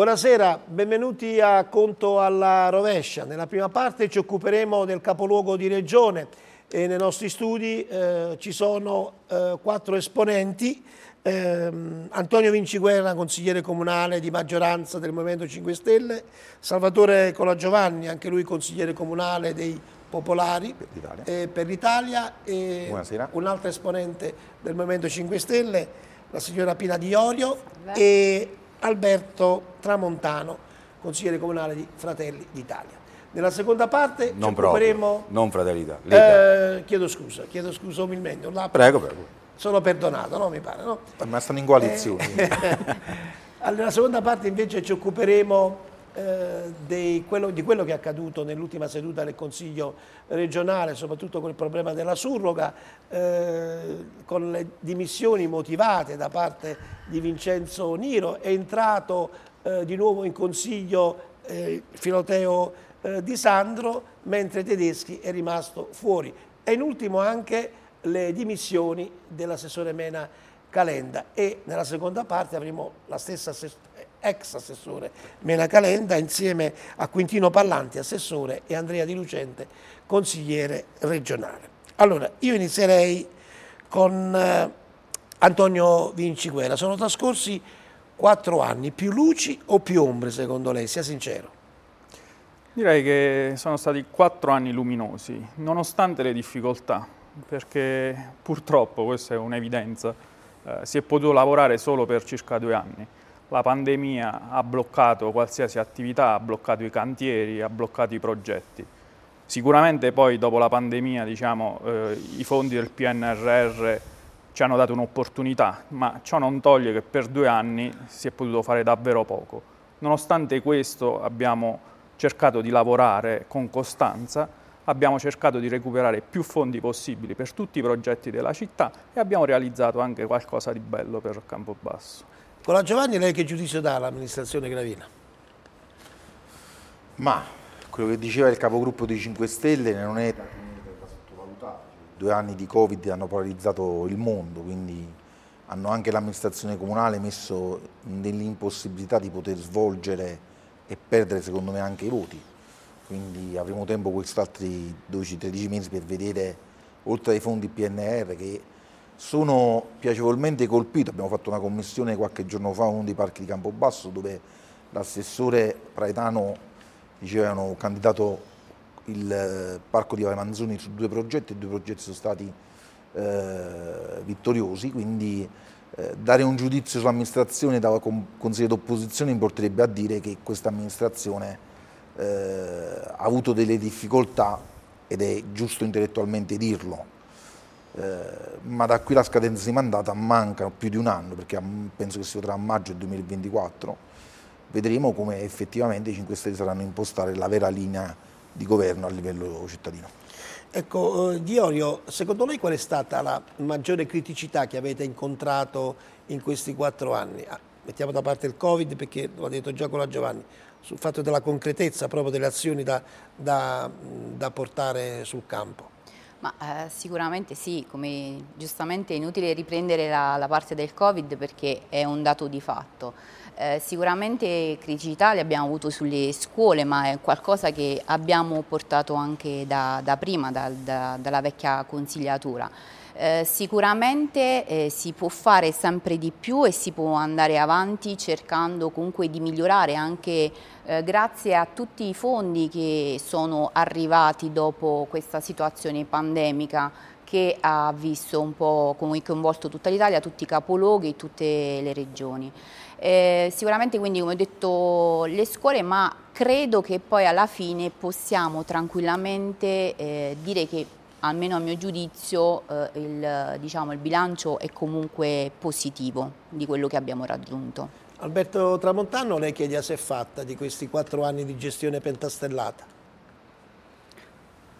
Buonasera, benvenuti a Conto alla Rovescia. Nella prima parte ci occuperemo del capoluogo di regione e nei nostri studi eh, ci sono eh, quattro esponenti. Eh, Antonio Vinciguerra, consigliere comunale di maggioranza del Movimento 5 Stelle, Salvatore Colagiovanni, anche lui consigliere comunale dei Popolari per l'Italia e un altro esponente del Movimento 5 Stelle, la signora Pina Di Iorio e Alberto Tramontano, consigliere comunale di Fratelli d'Italia. Nella seconda parte non ci occuperemo... Proprio, non Fratelli d'Italia. Eh, chiedo scusa, chiedo scusa umilmente. Prego, prego. Sono perdonato, no? Mi pare, no? Ma stanno in coalizione. Eh, nella seconda parte invece ci occuperemo eh, di, quello, di, quello, che è accaduto nell'ultima seduta del Consiglio regionale, soprattutto con il problema della surroga, eh, con le dimissioni motivate da parte di Vincenzo Niro, è entrato eh, di nuovo in Consiglio eh, Filoteo eh, Di Sandro, mentre Tedeschi è rimasto fuori. E in ultimo anche le dimissioni dell'assessore Mena Calenda e nella seconda parte avremo la stessa ex assessore Mena Calenda insieme a Quintino Pallanti, assessore, e Andrea Di Lucente, consigliere regionale. Allora, io inizierei con eh, Antonio Vinciguera. Sono trascorsi quattro anni, più luci o più ombre secondo lei? Sia sincero. Direi che sono stati quattro anni luminosi, nonostante le difficoltà, perché purtroppo, questa è un'evidenza, eh, si è potuto lavorare solo per circa due anni la pandemia ha bloccato qualsiasi attività, ha bloccato i cantieri, ha bloccato i progetti. Sicuramente poi dopo la pandemia diciamo, eh, i fondi del PNRR ci hanno dato un'opportunità, ma ciò non toglie che per due anni si è potuto fare davvero poco. Nonostante questo abbiamo cercato di lavorare con costanza, abbiamo cercato di recuperare più fondi possibili per tutti i progetti della città e abbiamo realizzato anche qualcosa di bello per Campobasso. Con Giovanni lei che giudizio dà all'amministrazione Gravina? Ma quello che diceva il capogruppo dei 5 Stelle non è da sottovalutare. Due anni di Covid hanno paralizzato il mondo, quindi hanno anche l'amministrazione comunale messo nell'impossibilità di poter svolgere e perdere secondo me anche i voti. Quindi avremo tempo questi altri 12-13 mesi per vedere, oltre ai fondi PNR, che sono piacevolmente colpito, abbiamo fatto una commissione qualche giorno fa a uno dei parchi di Campobasso dove l'assessore Praetano diceva hanno candidato il eh, parco di Manzoni su due progetti e due progetti sono stati eh, vittoriosi, quindi eh, dare un giudizio sull'amministrazione da consiglio d'opposizione importerebbe a dire che questa amministrazione eh, ha avuto delle difficoltà ed è giusto intellettualmente dirlo eh, ma da qui la scadenza di mandato mancano più di un anno perché penso che si voterà a maggio 2024 vedremo come effettivamente i 5 Stelle saranno impostare la vera linea di governo a livello cittadino. Ecco, eh, Diorio, secondo lei qual è stata la maggiore criticità che avete incontrato in questi quattro anni? Ah, mettiamo da parte il Covid perché lo ha detto già con la Giovanni, sul fatto della concretezza proprio delle azioni da, da, da portare sul campo. Ma eh, sicuramente sì, come giustamente è inutile riprendere la, la, parte del Covid perché è un dato di fatto. Eh, sicuramente criticità le abbiamo avuto sulle scuole, ma è qualcosa che abbiamo portato anche da, da prima, da, da, dalla vecchia consigliatura. Eh, sicuramente eh, si può fare sempre di più e si può andare avanti cercando comunque di migliorare anche eh, grazie a tutti i fondi che sono arrivati dopo questa situazione pandemica che ha visto un po' come coinvolto tutta l'Italia, tutti i capoluoghi, tutte le regioni. Eh, sicuramente quindi come ho detto le scuole ma credo che poi alla fine possiamo tranquillamente eh, dire che almeno a mio giudizio eh, il, diciamo, il bilancio è comunque positivo di quello che abbiamo raggiunto. Alberto Tramontano, lei che idea si è fatta di questi quattro anni di gestione pentastellata?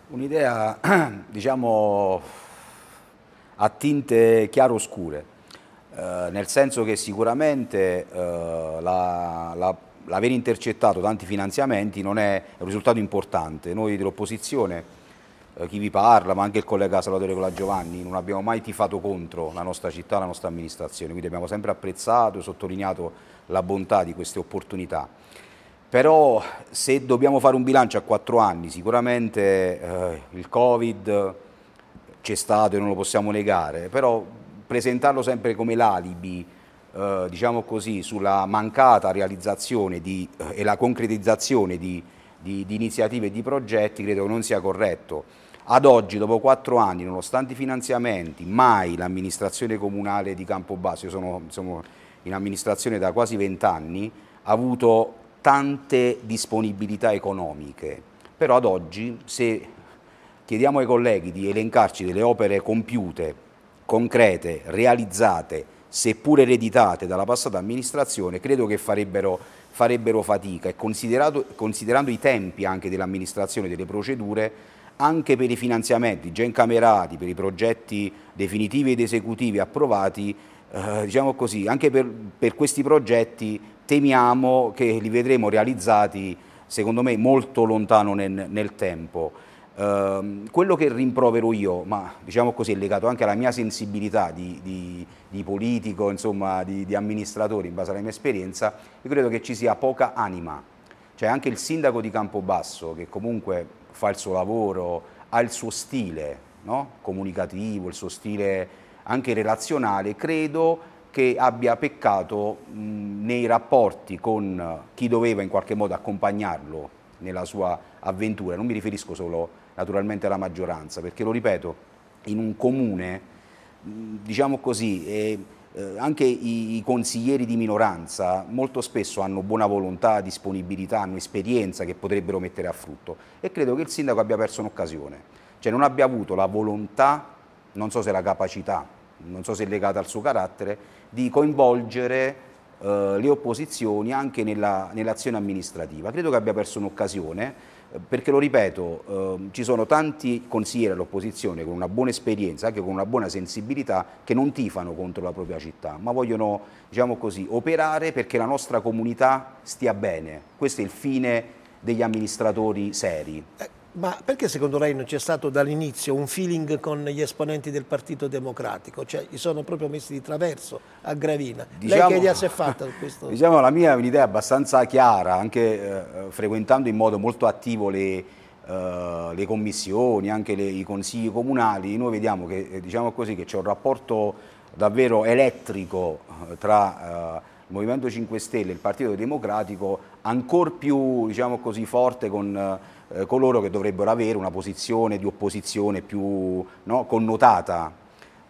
Un'idea, diciamo, a tinte chiaro-oscure, eh, nel senso che sicuramente eh, l'aver intercettato tanti finanziamenti non è un risultato importante. Noi dell'opposizione chi vi parla, ma anche il collega Salvatore Colagiovanni, non abbiamo mai tifato contro la nostra città, la nostra amministrazione, quindi abbiamo sempre apprezzato e sottolineato la bontà di queste opportunità. Però se dobbiamo fare un bilancio a quattro anni, sicuramente eh, il Covid c'è stato e non lo possiamo negare, però presentarlo sempre come l'alibi, eh, diciamo così, sulla mancata realizzazione di, eh, e la concretizzazione di, di, di iniziative e di progetti credo non sia corretto. Ad oggi, dopo quattro anni, nonostante i finanziamenti, mai l'amministrazione comunale di Campobasso, io sono, sono in amministrazione da quasi vent'anni, ha avuto tante disponibilità economiche, però ad oggi se chiediamo ai colleghi di elencarci delle opere compiute, concrete, realizzate, seppur ereditate dalla passata amministrazione, credo che farebbero, farebbero fatica. E considerando i tempi anche dell'amministrazione delle procedure, anche per i finanziamenti già incamerati, per i progetti definitivi ed esecutivi approvati, eh, diciamo così, anche per, per questi progetti temiamo che li vedremo realizzati, secondo me, molto lontano nel, nel tempo. Uh, quello che rimprovero io, ma diciamo così, è legato anche alla mia sensibilità di, di, di politico, insomma, di, di, amministratore in base alla mia esperienza, io credo che ci sia poca anima. Cioè anche il sindaco di Campobasso, che comunque fa il suo lavoro, ha il suo stile no? comunicativo, il suo stile anche relazionale, credo che abbia peccato nei rapporti con chi doveva in qualche modo accompagnarlo nella sua avventura. Non mi riferisco solo naturalmente alla maggioranza, perché lo ripeto, in un comune, diciamo così, eh, eh, anche i, i, consiglieri di minoranza molto spesso hanno buona volontà, disponibilità, hanno esperienza che potrebbero mettere a frutto e credo che il sindaco abbia perso un'occasione, cioè non abbia avuto la volontà, non so se la capacità, non so se è legata al suo carattere, di coinvolgere eh, le opposizioni anche nella, nell'azione amministrativa. Credo che abbia perso un'occasione perché lo ripeto, eh, ci sono tanti consiglieri all'opposizione con una buona esperienza, anche con una buona sensibilità, che non tifano contro la propria città, ma vogliono, diciamo così, operare perché la nostra comunità stia bene. Questo è il fine degli amministratori seri. Eh, ma perché secondo lei non c'è stato dall'inizio un feeling con gli esponenti del Partito Democratico? Cioè gli sono proprio messi di traverso a Gravina. Diciamo, lei che diciamo- idea si è fatta su questo? Diciamo la mia è un'idea abbastanza chiara, anche eh, frequentando in modo molto attivo le, eh, le commissioni, anche le, i consigli comunali, noi vediamo che, eh, diciamo così, che c'è un rapporto davvero elettrico eh, tra eh, il Movimento 5 Stelle e il Partito Democratico, ancora più diciamo così, forte con eh, coloro che dovrebbero avere una posizione di opposizione più no, connotata.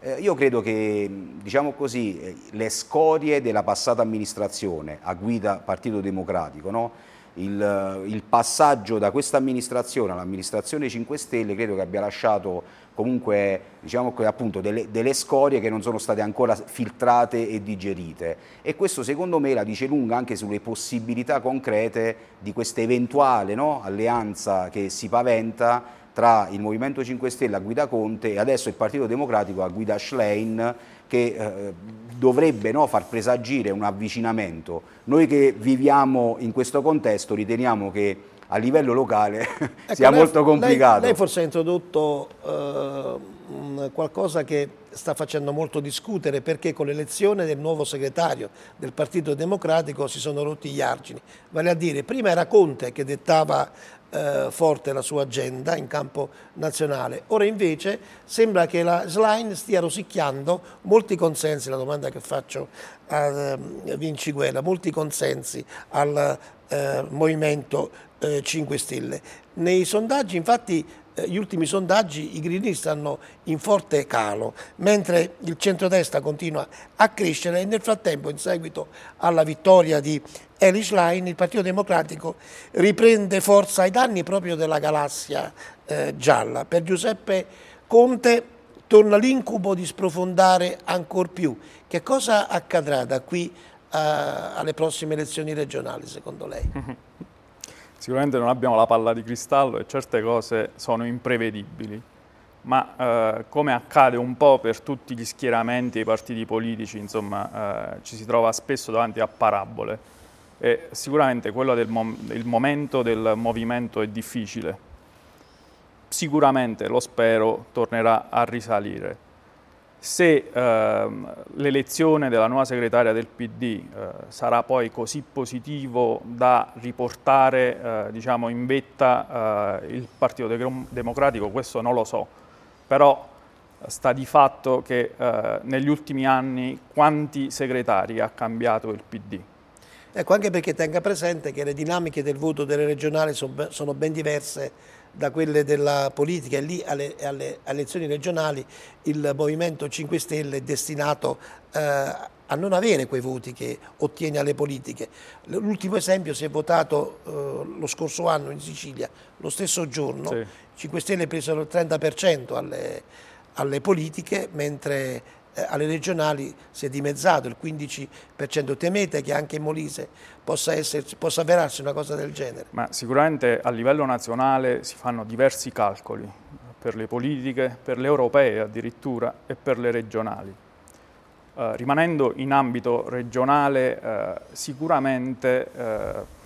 Eh, io credo che, diciamo così, eh, le scorie della passata amministrazione a guida Partito Democratico, no, il, il, passaggio da questa amministrazione all'amministrazione 5 Stelle credo che abbia lasciato comunque diciamo, appunto, delle, delle, scorie che non sono state ancora filtrate e digerite e questo secondo me la dice lunga anche sulle possibilità concrete di questa eventuale no, alleanza che si paventa tra il Movimento 5 Stelle a guida Conte e adesso il Partito Democratico a guida Schlein che eh, dovrebbe no, far presagire un avvicinamento. Noi che viviamo in questo contesto riteniamo che a livello locale ecco, sia lei, molto complicato. Lei, lei, forse ha introdotto eh, qualcosa che sta facendo molto discutere perché con l'elezione del nuovo segretario del Partito Democratico si sono rotti gli argini. Vale a dire, prima era Conte che dettava eh, forte la sua agenda in campo nazionale, ora invece sembra che la Slime stia rosicchiando molti consensi, la domanda che faccio a eh, Vinci Guerra, molti consensi al eh, Movimento eh, 5 Stelle. Nei sondaggi, infatti, eh, gli ultimi sondaggi, i grillini stanno in forte calo, mentre il centrodestra continua a crescere e nel frattempo, in seguito alla vittoria di Elish Line, il Partito Democratico riprende forza ai danni proprio della galassia eh, gialla. Per Giuseppe Conte torna l'incubo di sprofondare ancora più. Che cosa accadrà da qui uh, alle prossime elezioni regionali, secondo lei? Sicuramente non abbiamo la palla di cristallo e certe cose sono imprevedibili, ma eh, come accade un po' per tutti gli schieramenti e i partiti politici, insomma, eh, ci si trova spesso davanti a parabole. E sicuramente quello del mom momento del movimento è difficile. sicuramente, lo spero, tornerà a risalire. Se ehm, l'elezione della nuova segretaria del PD eh, sarà poi così positivo da riportare eh, diciamo, in vetta eh, il Partito Democratico, questo non lo so, però sta di fatto che eh, negli ultimi anni quanti segretari ha cambiato il PD? Ecco, anche perché tenga presente che le dinamiche del voto delle regionali sono ben diverse da quelle della politica e lì alle, alle, elezioni regionali il Movimento 5 Stelle è destinato eh, a non avere quei voti che ottiene alle politiche. L'ultimo esempio si è votato eh, lo scorso anno in Sicilia, lo stesso giorno, sì. 5 Stelle presero il 30% alle, alle politiche, mentre alle regionali si è dimezzato il 15%. Temete che anche in Molise possa, esserci, possa avverarsi una cosa del genere? Ma sicuramente a livello nazionale si fanno diversi calcoli per le politiche, per le europee addirittura e per le regionali. Eh, rimanendo in ambito regionale, eh, sicuramente eh,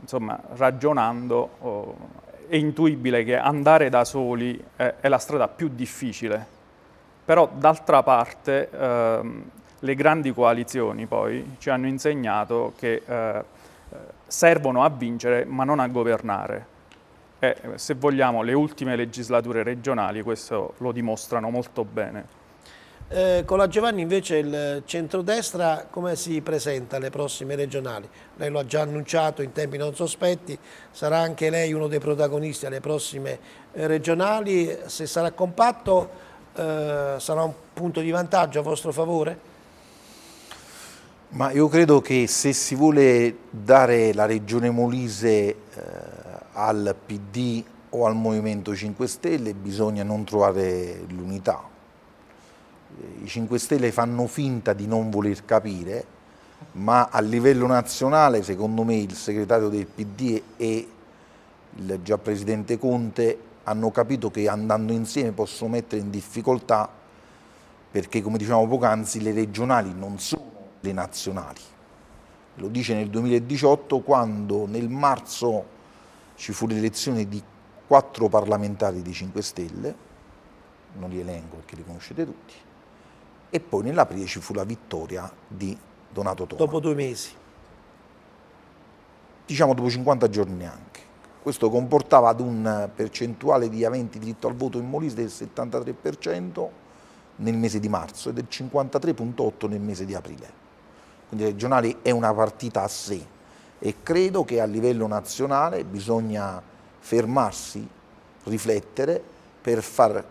insomma, ragionando oh, è intuibile che andare da soli è, è la strada più difficile però d'altra parte ehm, le grandi coalizioni poi ci hanno insegnato che eh, servono a vincere ma non a governare. E se vogliamo le ultime legislature regionali questo lo dimostrano molto bene. Eh, con la Giovanni invece il centrodestra come si presenta alle prossime regionali? Lei lo ha già annunciato in tempi non sospetti, sarà anche lei uno dei protagonisti alle prossime eh, regionali, se sarà compatto eh, sarà un punto di vantaggio a vostro favore? Ma io credo che se si vuole dare la regione Molise eh, al PD o al Movimento 5 Stelle bisogna non trovare l'unità. I 5 Stelle fanno finta di non voler capire, ma a livello nazionale secondo me il segretario del PD e il già presidente Conte hanno capito che andando insieme possono mettere in difficoltà perché come dicevamo poc'anzi le regionali non sono le nazionali. Lo dice nel 2018 quando nel marzo ci fu l'elezione di quattro parlamentari di 5 Stelle, non li elenco perché li conoscete tutti, e poi nell'aprile ci fu la vittoria di Donato Toma. Dopo due mesi. Diciamo dopo 50 giorni neanche. Questo comportava ad un percentuale di aventi diritto al voto in Molise del 73% nel mese di marzo e del 53,8% nel mese di aprile. Quindi regionali è una partita a sé e credo che a livello nazionale bisogna fermarsi, riflettere per fare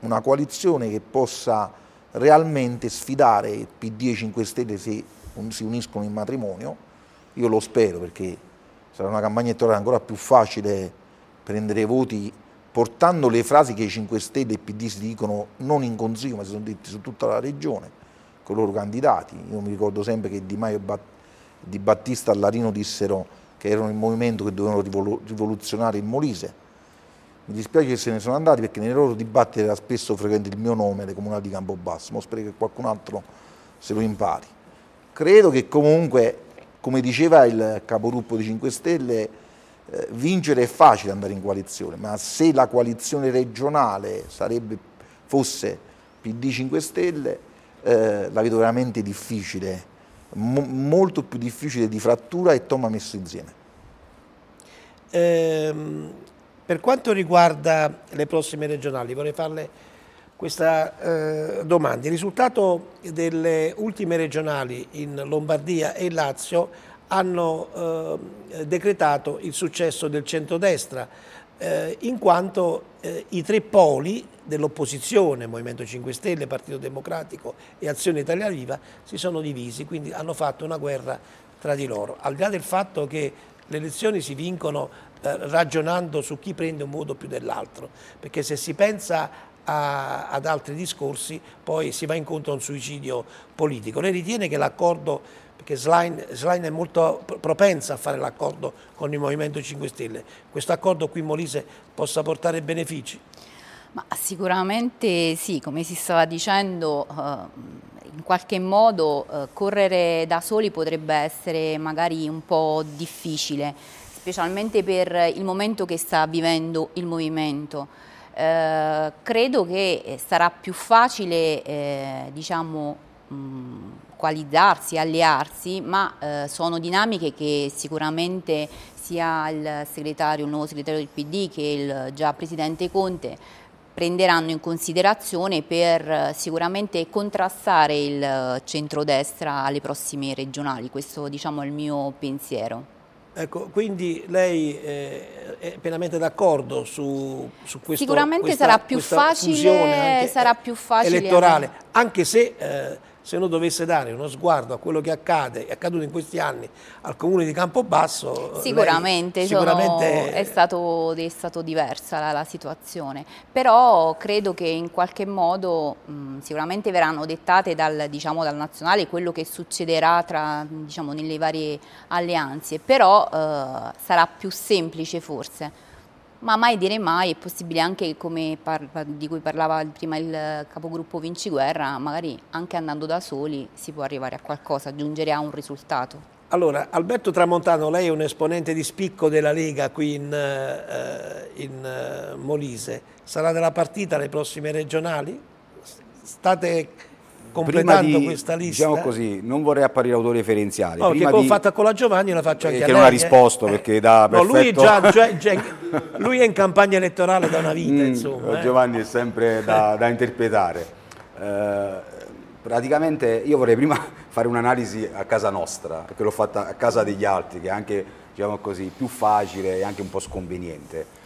una coalizione che possa realmente sfidare PD e 5 Stelle se si uniscono in matrimonio. Io lo spero perché sarà una campagna elettorale ancora più facile prendere voti portando le frasi che i 5 Stelle e il PD si dicono non in consiglio ma si sono detti su tutta la regione con i loro candidati. Io mi ricordo sempre che Di Maio e Di Battista Larino dissero che erano il movimento che dovevano rivoluzionare il Molise. Mi dispiace che se ne sono andati perché nei loro dibattiti era spesso frequente il mio nome, le comunali di Campobasso, ma spero che qualcun altro se lo impari. Credo che comunque come diceva il capogruppo di 5 Stelle, eh, vincere è facile andare in coalizione, ma se la coalizione regionale sarebbe, fosse PD 5 Stelle, eh, la vedo veramente difficile, mo molto più difficile di frattura e Toma messo insieme. Ehm, per quanto riguarda le prossime regionali, vorrei farle questa eh, domanda. Il risultato delle ultime regionali in Lombardia e Lazio hanno eh, decretato il successo del centrodestra, eh, in quanto eh, i tre poli dell'opposizione, Movimento 5 Stelle, Partito Democratico e Azione Italia Viva, si sono divisi, quindi hanno fatto una guerra tra di loro. Al di là del fatto che le elezioni si vincono eh, ragionando su chi prende un voto più dell'altro, perché se si pensa a, ad altri discorsi, poi si va incontro a un suicidio politico. Lei ritiene che l'accordo, perché Schlein, Schlein, è molto propensa a fare l'accordo con il Movimento 5 Stelle, questo accordo qui in Molise possa portare benefici? Ma sicuramente sì, come si stava dicendo, eh, in qualche modo eh, correre da soli potrebbe essere magari un po' difficile, specialmente per il momento che sta vivendo il movimento Eh, credo che sarà più facile eh, diciamo, mh, coalizzarsi, allearsi, ma eh, sono dinamiche che sicuramente sia il segretario, il nuovo segretario del PD che il già presidente Conte prenderanno in considerazione per eh, sicuramente contrastare il eh, centrodestra alle prossime regionali, questo diciamo, è il mio pensiero. Ecco, quindi lei eh, è pienamente d'accordo su, su questo Sicuramente questa, sarà, più facile, sarà più facile elettorale, anche se eh, se uno dovesse dare uno sguardo a quello che accade, è accaduto in questi anni al comune di Campobasso, sicuramente, lei, sicuramente... Sono, è, stato, è stato diversa la, la, situazione, però credo che in qualche modo mh, sicuramente verranno dettate dal, diciamo, dal, nazionale quello che succederà tra, diciamo, nelle varie alleanze, però eh, sarà più semplice forse ma mai dire mai, è possibile anche come di cui parlava prima il capogruppo Vinci Guerra, magari anche andando da soli si può arrivare a qualcosa, giungere a un risultato. Allora, Alberto Tramontano, lei è un esponente di spicco della Lega qui in, eh, in eh, Molise, sarà della partita alle prossime regionali? State completando di, questa lista. Diciamo così, non vorrei apparire autoreferenziale. No, perché l'ho fatta con la Giovanni la faccio anche eh, a lei. Che non ha risposto eh. perché da no, lui, è già, già, già, lui, è in campagna elettorale da una vita, mm, insomma. Eh. Giovanni è sempre da, da interpretare. Eh, praticamente io vorrei prima fare un'analisi a casa nostra, perché l'ho fatta a casa degli altri, che è anche diciamo così, più facile e anche un po' sconveniente.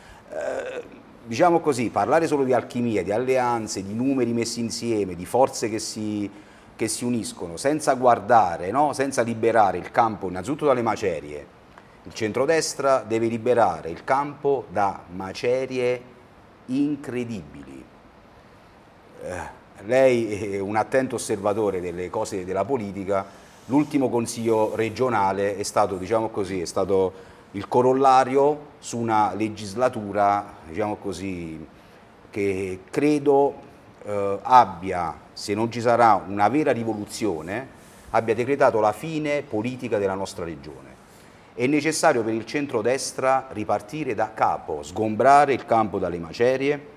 Diciamo così, parlare solo di alchimia, di alleanze, di numeri messi insieme, di forze che si, che si uniscono, senza guardare, no? senza liberare il campo innanzitutto dalle macerie. Il centrodestra deve liberare il campo da macerie incredibili. Eh, lei è un attento osservatore delle cose della politica, l'ultimo consiglio regionale è stato, diciamo così, è stato il corollario su una legislatura, diciamo così, che credo eh, abbia, se non ci sarà una vera rivoluzione, abbia decretato la fine politica della nostra regione. È necessario per il centrodestra ripartire da capo, sgombrare il campo dalle macerie,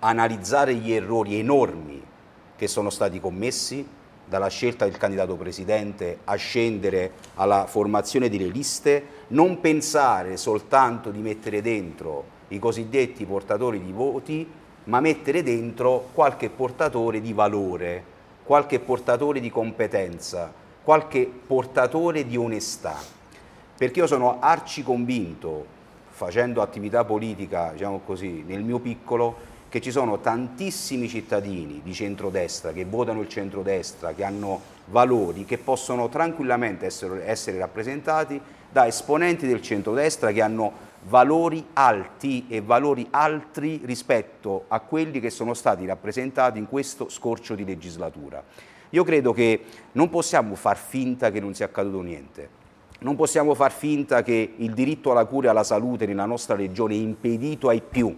analizzare gli errori enormi che sono stati commessi, dalla scelta del candidato presidente a scendere alla formazione delle liste, non pensare soltanto di mettere dentro i cosiddetti portatori di voti, ma mettere dentro qualche portatore di valore, qualche portatore di competenza, qualche portatore di onestà. Perché io sono arci convinto, facendo attività politica, diciamo così, nel mio piccolo, che ci sono tantissimi cittadini di centrodestra che votano il centrodestra, che hanno valori, che possono tranquillamente essere, essere rappresentati da esponenti del centrodestra che hanno valori alti e valori altri rispetto a quelli che sono stati rappresentati in questo scorcio di legislatura. Io credo che non possiamo far finta che non sia accaduto niente. Non possiamo far finta che il diritto alla cura e alla salute nella nostra regione è impedito ai più,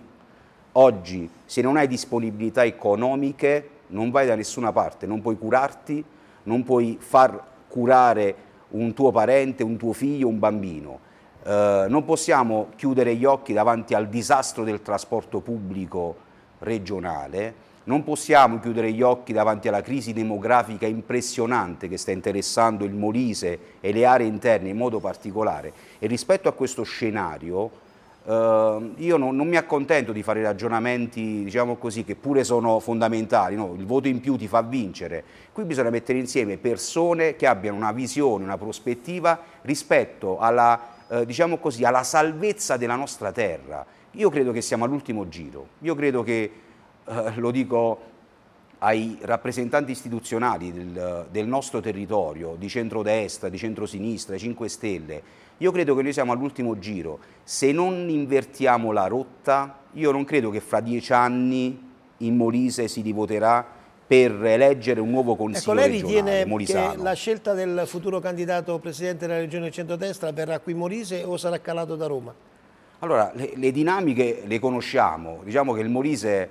Oggi, se non hai disponibilità economiche, non vai da nessuna parte, non puoi curarti, non puoi far curare un tuo parente, un tuo figlio, un bambino. Eh, non possiamo chiudere gli occhi davanti al disastro del trasporto pubblico regionale, non possiamo chiudere gli occhi davanti alla crisi demografica impressionante che sta interessando il Molise e le aree interne in modo particolare e rispetto a questo scenario Uh, io non, non, mi accontento di fare ragionamenti, diciamo così, che pure sono fondamentali, no? il voto in più ti fa vincere. Qui bisogna mettere insieme persone che abbiano una visione, una prospettiva rispetto alla, uh, diciamo così, alla salvezza della nostra terra. Io credo che siamo all'ultimo giro, io credo che, uh, lo dico ai rappresentanti istituzionali del, del nostro territorio, di centrodestra, di centrosinistra, 5 Stelle, io credo che noi siamo all'ultimo giro. Se non invertiamo la rotta, io non credo che fra dieci anni in Molise si rivoterà per eleggere un nuovo consiglio ecco, lei ritiene che la scelta del futuro candidato presidente della regione centrodestra verrà qui in Molise o sarà calato da Roma? Allora, le, le dinamiche le conosciamo. Diciamo che il Molise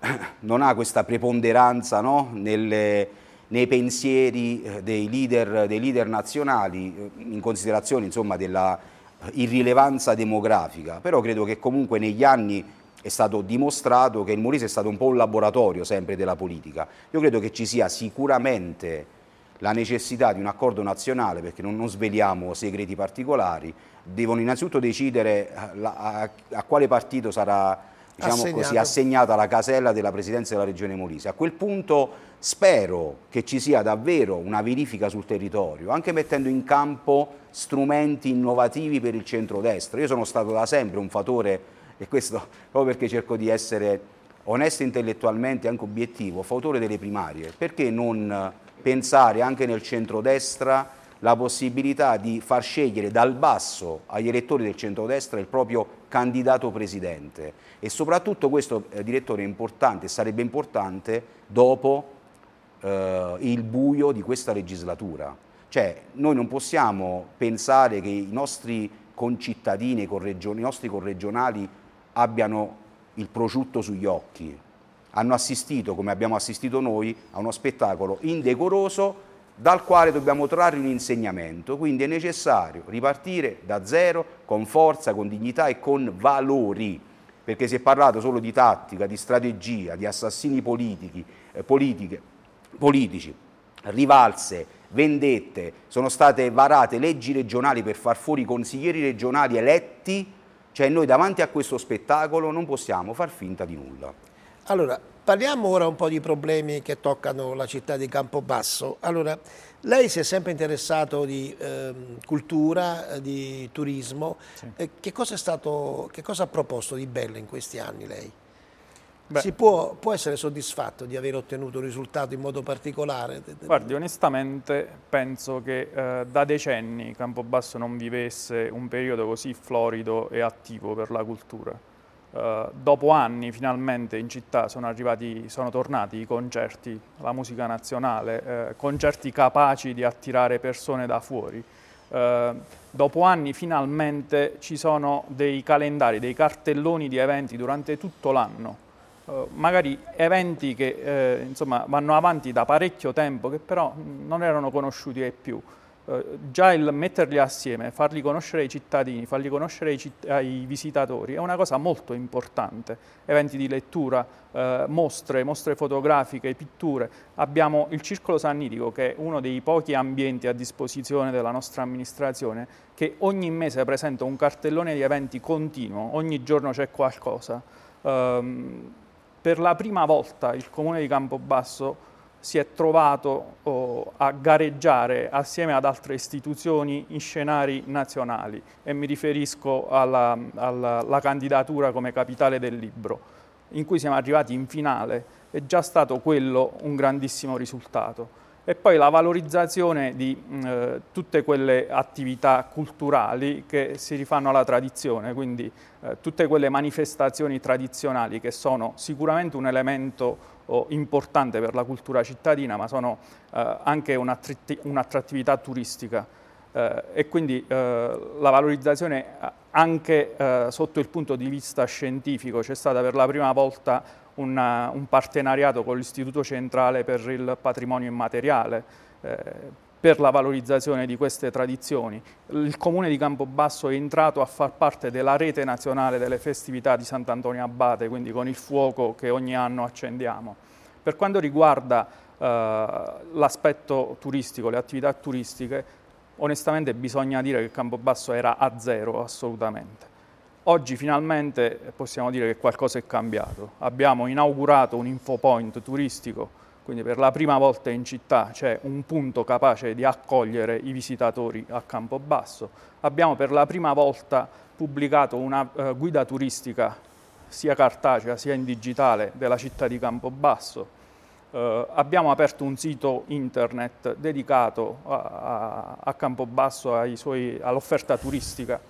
non ha questa preponderanza no? Nelle, nei pensieri eh, dei leader, dei leader nazionali eh, in considerazione insomma, della irrilevanza demografica, però credo che comunque negli anni è stato dimostrato che il Molise è stato un po' un laboratorio sempre della politica. Io credo che ci sia sicuramente la necessità di un accordo nazionale, perché non, non sveliamo segreti particolari, devono innanzitutto decidere a, a, a quale partito sarà diciamo così, assegnata la casella della Presidenza della Regione Molise. A quel punto spero che ci sia davvero una verifica sul territorio, anche mettendo in campo strumenti innovativi per il centrodestra. Io sono stato da sempre un fattore, e questo proprio perché cerco di essere onesto intellettualmente e anche obiettivo, fautore delle primarie. Perché non pensare anche nel centrodestra la possibilità di far scegliere dal basso agli elettori del centrodestra il proprio candidato presidente e soprattutto questo eh, direttore è importante, sarebbe importante dopo eh, il buio di questa legislatura. Cioè noi non possiamo pensare che i nostri concittadini, i nostri corregionali abbiano il prosciutto sugli occhi, hanno assistito, come abbiamo assistito noi, a uno spettacolo indecoroso dal quale dobbiamo trarre un insegnamento. Quindi è necessario ripartire da zero, con forza, con dignità e con valori, perché si è parlato solo di tattica, di strategia, di assassini politici, eh, politiche, politici, rivalse, vendette, sono state varate leggi regionali per far fuori consiglieri regionali eletti, cioè noi davanti a questo spettacolo non possiamo far finta di nulla. Allora, parliamo ora un po' di problemi che toccano la città di Campobasso. Allora, lei si è sempre interessato di eh, cultura, di turismo. Sì. Eh, che, cosa stato, che, cosa ha proposto di bello in questi anni lei? Beh, si può, può, essere soddisfatto di aver ottenuto un risultato in modo particolare? Guardi, onestamente penso che eh, da decenni Campobasso non vivesse un periodo così florido e attivo per la cultura. Uh, dopo anni finalmente in città sono, arrivati, sono tornati i concerti, la musica nazionale, uh, concerti capaci di attirare persone da fuori. Uh, dopo anni finalmente ci sono dei calendari, dei cartelloni di eventi durante tutto l'anno, magari eventi che insomma, vanno avanti da parecchio tempo che però non erano conosciuti ai più. Eh, già il metterli assieme, farli conoscere ai cittadini, farli conoscere ai, citt ai visitatori è una cosa molto importante. Eventi di lettura, eh, mostre, mostre fotografiche, pitture. Abbiamo il Circolo Sannitico che è uno dei pochi ambienti a disposizione della nostra amministrazione che ogni mese presenta un cartellone di eventi continuo, ogni giorno c'è qualcosa. Um, per la prima volta il Comune di Campobasso si è trovato oh, a gareggiare assieme ad altre istituzioni in scenari nazionali. E mi riferisco alla, alla, alla candidatura come capitale del libro, in cui siamo arrivati in finale, è già stato quello un grandissimo risultato. E poi la valorizzazione di eh, tutte quelle attività culturali che si rifanno alla tradizione, quindi eh, tutte quelle manifestazioni tradizionali che sono sicuramente un elemento importante per la cultura cittadina, ma sono eh, anche un'attrattività turistica. Eh, e quindi eh, la valorizzazione anche sotto il punto di vista scientifico c'è stata per la prima volta una, un partenariato con l'Istituto Centrale per il Patrimonio Immateriale eh, per la valorizzazione di queste tradizioni. Il Comune di Campobasso è entrato a far parte della rete nazionale delle festività di Sant'Antonio Abate, quindi con il fuoco che ogni anno accendiamo. Per quanto riguarda eh, l'aspetto turistico, le attività turistiche, onestamente bisogna dire che Campobasso era a zero assolutamente. Oggi finalmente possiamo dire che qualcosa è cambiato. Abbiamo inaugurato un infopoint turistico, quindi per la prima volta in città c'è un punto capace di accogliere i visitatori a Campobasso. Abbiamo per la prima volta pubblicato una uh, guida turistica sia cartacea sia in digitale della città di Campobasso. Uh, abbiamo aperto un sito internet dedicato a, a, a Campobasso all'offerta turistica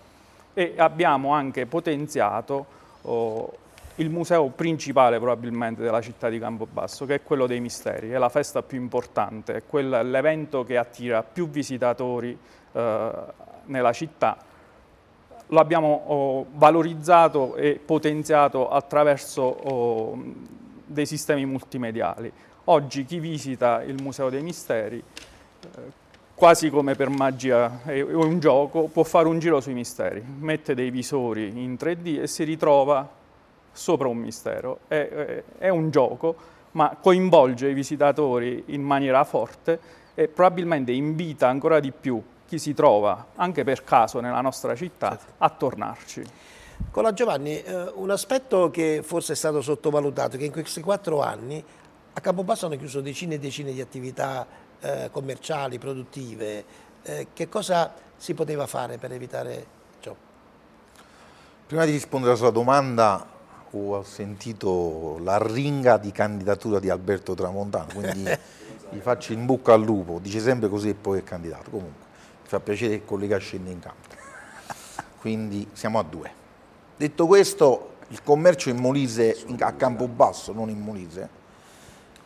e abbiamo anche potenziato oh, il museo principale probabilmente della città di Campobasso, che è quello dei misteri, è la festa più importante, è l'evento che attira più visitatori eh, nella città. Lo abbiamo oh, valorizzato e potenziato attraverso oh, dei sistemi multimediali. Oggi chi visita il Museo dei Misteri eh, quasi come per magia, è un gioco, può fare un giro sui misteri, mette dei visori in 3D e si ritrova sopra un mistero, è, è un gioco, ma coinvolge i visitatori in maniera forte e probabilmente invita ancora di più chi si trova, anche per caso, nella nostra città, certo. a tornarci. Con la Giovanni, eh, un aspetto che forse è stato sottovalutato è che in questi quattro anni a Campobasso hanno chiuso decine e decine di attività eh, commerciali, produttive. Eh, che cosa si poteva fare per evitare ciò? Prima di rispondere alla sua domanda ho sentito la ringa di candidatura di Alberto Tramontano, quindi gli faccio in bocca al lupo, dice sempre così e poi è candidato. Comunque, mi fa piacere che il collega scenda in campo. Quindi siamo a due. Detto questo, il commercio in Molise, a Campobasso, non in Molise,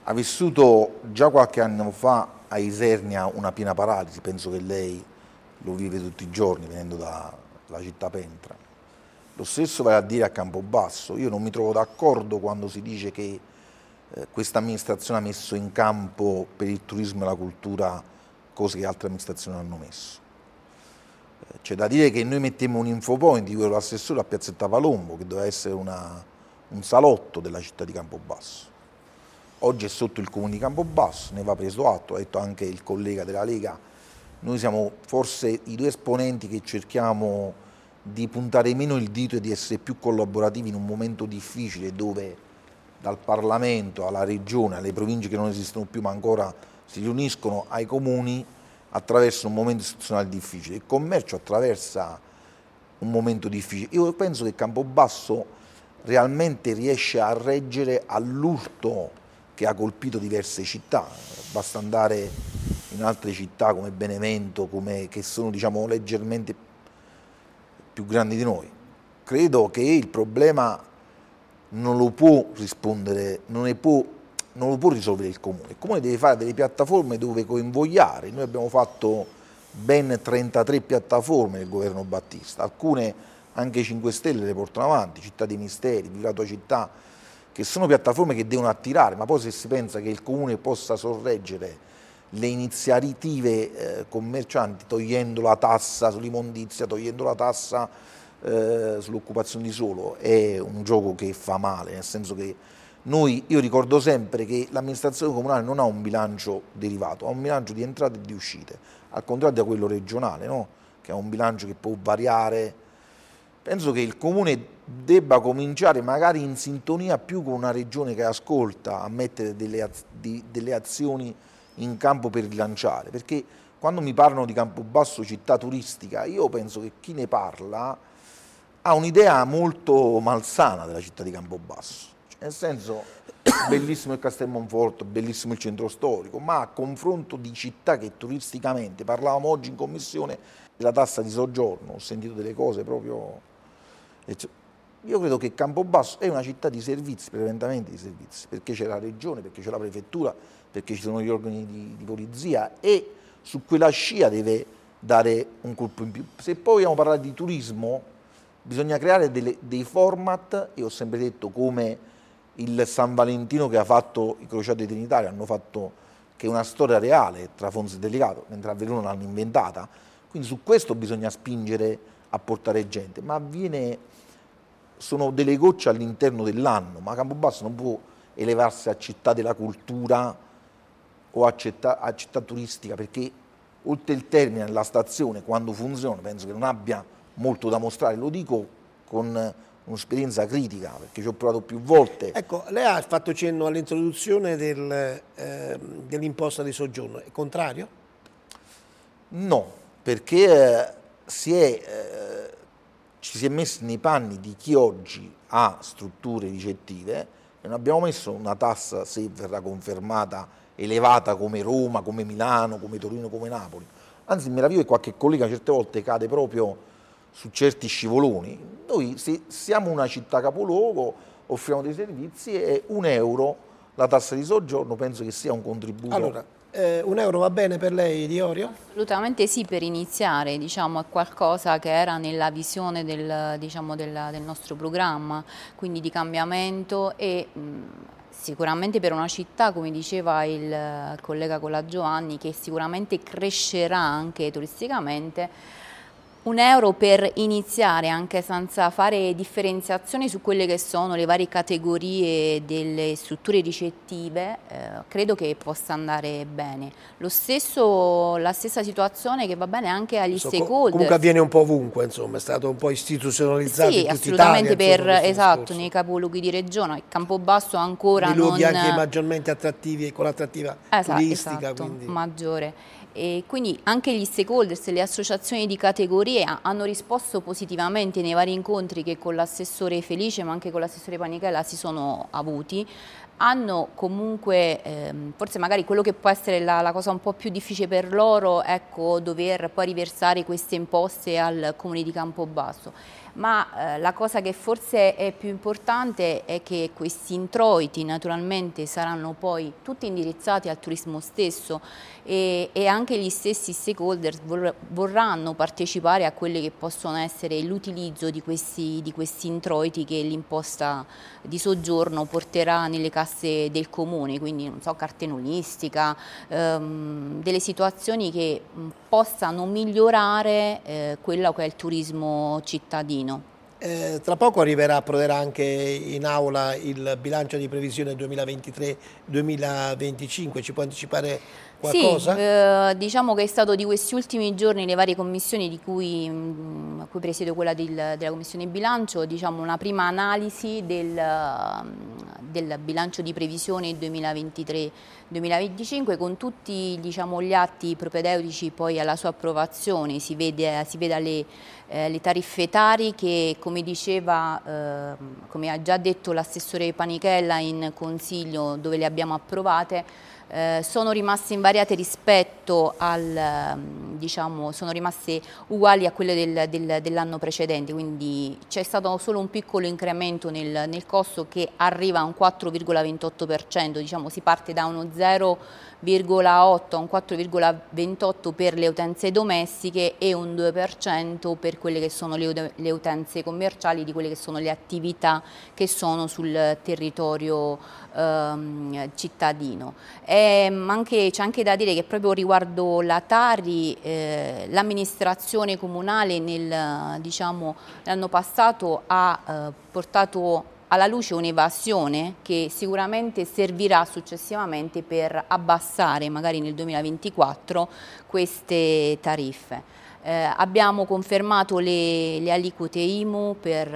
ha vissuto già qualche anno fa a Isernia una piena paralisi, penso che lei lo vive tutti i giorni venendo dalla città Pentra. Lo stesso vale a dire a Campobasso, io non mi trovo d'accordo quando si dice che eh, questa amministrazione ha messo in campo per il turismo e la cultura cose che altre amministrazioni hanno messo. Eh, c'è da dire che noi mettiamo un infopoint di quello l'assessore a Piazzetta Palombo, che doveva essere una, un salotto della città di Campobasso. Oggi è sotto il comune di Campobasso, ne va preso atto, ha detto anche il collega della Lega, noi siamo forse i due esponenti che cerchiamo di puntare meno il dito e di essere più collaborativi in un momento difficile dove dal Parlamento alla Regione, alle province che non esistono più ma ancora si riuniscono ai comuni attraverso un momento istituzionale difficile. Il commercio attraversa un momento difficile. Io penso che Campobasso realmente riesce a reggere all'urto che ha colpito diverse città. Basta andare in altre città come Benevento, come, che sono diciamo, leggermente più grandi di noi. Credo che il problema non lo può rispondere, non, può, non lo può risolvere il comune. Il comune deve fare delle piattaforme dove coinvogliare. Noi abbiamo fatto ben 33 piattaforme nel governo Battista, alcune anche 5 Stelle le portano avanti, Città dei Misteri, Viva tua città, che sono piattaforme che devono attirare, ma poi se si pensa che il comune possa sorreggere le iniziative eh, commercianti togliendo la tassa sull'immondizia, togliendo la tassa eh, sull'occupazione di suolo, è un gioco che fa male, nel senso che noi, io ricordo sempre che l'amministrazione comunale non ha un bilancio derivato, ha un bilancio di entrate e di uscite, al contrario di quello regionale, no? che ha un bilancio che può variare. Penso che il comune debba cominciare magari in sintonia più con una regione che ascolta a mettere delle, delle azioni in campo per rilanciare, perché quando mi parlano di Campobasso città turistica, io penso che chi ne parla ha un'idea molto malsana della città di Campobasso, cioè, nel senso bellissimo il Castelmonforto, bellissimo il centro storico, ma a confronto di città che turisticamente, parlavamo oggi in commissione della tassa di soggiorno, ho sentito delle cose proprio... Io credo che Campobasso è una città di servizi, prevalentemente di servizi, perché c'è la regione, perché c'è la prefettura, perché ci sono gli organi di, di, polizia e su quella scia deve dare un colpo in più. Se poi vogliamo parlare di turismo, bisogna creare delle, dei format, e ho sempre detto come il San Valentino che ha fatto i Crociati Trinitari, hanno fatto che è una storia reale tra Fonzi e Delicato, mentre a Verona l'hanno inventata, quindi su questo bisogna spingere a portare gente, ma avviene, sono delle gocce all'interno dell'anno, ma Campobasso non può elevarsi a città della cultura o a città, a città turistica, perché oltre il termine, la stazione, quando funziona, penso che non abbia molto da mostrare, lo dico con un'esperienza critica, perché ci ho provato più volte. Ecco, lei ha fatto cenno all'introduzione del, eh, dell'imposta di soggiorno, è contrario? No, perché eh, si è, eh, ci si è messi nei panni di chi oggi ha strutture ricettive e non abbiamo messo una tassa, se verrà confermata, elevata come Roma, come Milano, come Torino, come Napoli. Anzi, mi meraviglio che qualche collega certe volte cade proprio su certi scivoloni. Noi siamo una città capoluogo, offriamo dei servizi e un euro la tassa di soggiorno penso che sia un contributo. Allora, eh, un euro va bene per lei, Diorio? Assolutamente sì, per iniziare diciamo, è qualcosa che era nella visione del, diciamo, del, del nostro programma, quindi di cambiamento e mh, sicuramente per una città, come diceva il collega Cola Giovanni, che sicuramente crescerà anche turisticamente, un euro per iniziare anche senza fare differenziazioni su quelle che sono le varie categorie delle strutture ricettive eh, credo che possa andare bene. Lo stesso, la stessa situazione che va bene anche agli so, stakeholder comunque avviene un po' ovunque insomma è stato un po' istituzionalizzato sì assolutamente Italia, per, insomma, esatto discorso. nei capoluoghi di regione. Campobasso ancora nei luoghi non... anche maggiormente attrattivi e con l'attrattiva esatto, turistica esatto, quindi... maggiore e quindi anche gli stakeholders e le associazioni di categorie hanno risposto positivamente nei vari incontri che con l'assessore Felice ma anche con l'assessore Panichella si sono avuti. Hanno comunque, ehm, forse magari quello che può essere la, la, cosa un po' più difficile per loro, ecco, dover poi riversare queste imposte al comune di Campobasso. Ma eh, la cosa che forse è più importante è che questi introiti naturalmente saranno poi tutti indirizzati al turismo stesso e, e anche gli stessi stakeholder vorranno partecipare a quelli che possono essere l'utilizzo di questi, di questi introiti che l'imposta di soggiorno porterà nelle casse del comune, quindi non so, cartenulistica, ehm, delle situazioni che possano migliorare eh, quello che è il turismo cittadino. Eh, tra poco arriverà, approderà anche in aula il bilancio di previsione 2023-2025, ci può anticipare qualcosa? Sì, eh, diciamo che è stato di questi ultimi giorni le varie commissioni di cui, mh, mm, cui presiedo quella del, della commissione bilancio, diciamo una prima analisi del, del bilancio di previsione 2023-2025 con tutti diciamo, gli atti propedeutici poi alla sua approvazione, si vede, si vede alle eh, le tariffe tari che come diceva, eh, come ha già detto l'assessore Panichella in consiglio dove le abbiamo approvate, eh, sono rimaste invariate rispetto al, diciamo, sono rimaste uguali a quelle del, del, dell'anno precedente, quindi c'è stato solo un piccolo incremento nel, nel costo che arriva a un 4,28%, diciamo si parte da uno 0 4,8 a un 4,28 per le utenze domestiche e un 2% per quelle che sono le, le utenze commerciali di quelle che sono le attività che sono sul territorio ehm, cittadino. C'è anche, anche, da dire che proprio riguardo la Tari eh, l'amministrazione comunale diciamo, l'anno passato ha eh, portato alla luce un'evasione che sicuramente servirà successivamente per abbassare magari nel 2024 queste tariffe. Eh, abbiamo confermato le, le, aliquote IMU per,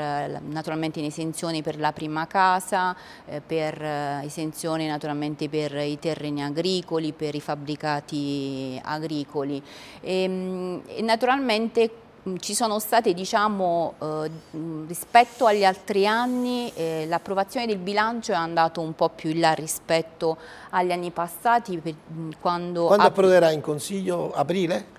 naturalmente in esenzione per la prima casa, eh, per eh, esenzione naturalmente per i terreni agricoli, per i fabbricati agricoli e, ehm, e naturalmente ci sono state diciamo eh, mm, rispetto agli altri anni eh, l'approvazione del bilancio è andato un po' più in là rispetto agli anni passati per, mm, quando, quando approderà in consiglio aprile?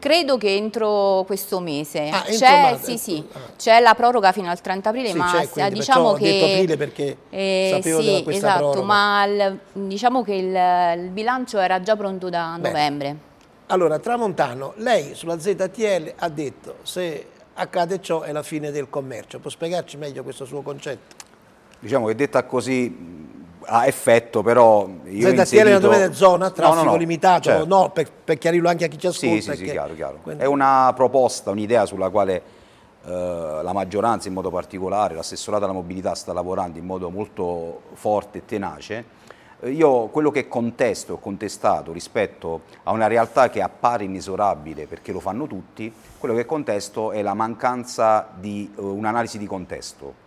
Credo che entro questo mese ah, c'è sì, sì, ah. la proroga fino al 30 aprile, sì, ma quindi, diciamo che aprile perché eh, sapevo sì, esatto, proroga. ma il, diciamo che il, il bilancio era già pronto da Bene. Allora, Tramontano, lei sulla ZTL ha detto se accade ciò è la fine del commercio. Può spiegarci meglio questo suo concetto? Diciamo che detta così ha effetto, però io ZTL inserito... è una zona, traffico no, no, no, limitato, certo. no, per, per, chiarirlo anche a chi ci ascolta. Sì, sì, sì chiaro, chiaro. Quindi... È una proposta, un'idea sulla quale eh, la maggioranza in modo particolare, l'assessorato alla mobilità sta lavorando in modo molto forte e tenace io quello che contesto, ho contestato rispetto a una realtà che appare inesorabile perché lo fanno tutti, quello che contesto è la mancanza di uh, un'analisi di contesto.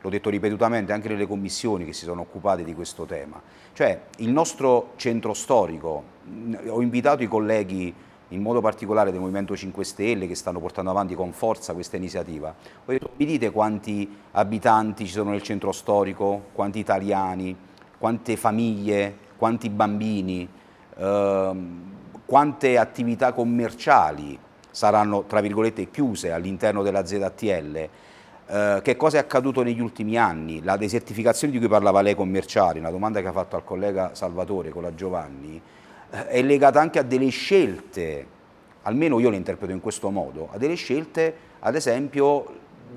L'ho detto ripetutamente anche nelle commissioni che si sono occupate di questo tema. Cioè il nostro centro storico, ho invitato i colleghi in modo particolare del Movimento 5 Stelle che stanno portando avanti con forza questa iniziativa. Detto, mi dite quanti abitanti ci sono nel centro storico, quanti italiani, quante famiglie, quanti bambini, ehm, quante attività commerciali saranno, tra virgolette, chiuse all'interno della ZTL, eh, che cosa è accaduto negli ultimi anni? La desertificazione di cui parlava lei commerciali, una domanda che ha fatto al collega Salvatore con la Giovanni, eh, è legata anche a delle scelte, almeno io le interpreto in questo modo, a delle scelte, ad esempio,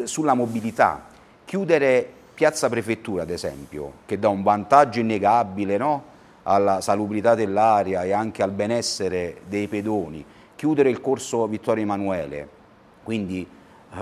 sulla mobilità. Chiudere Piazza Prefettura, ad esempio, che dà un vantaggio innegabile no? alla salubrità dell'aria e anche al benessere dei pedoni, chiudere il corso Vittorio Emanuele, quindi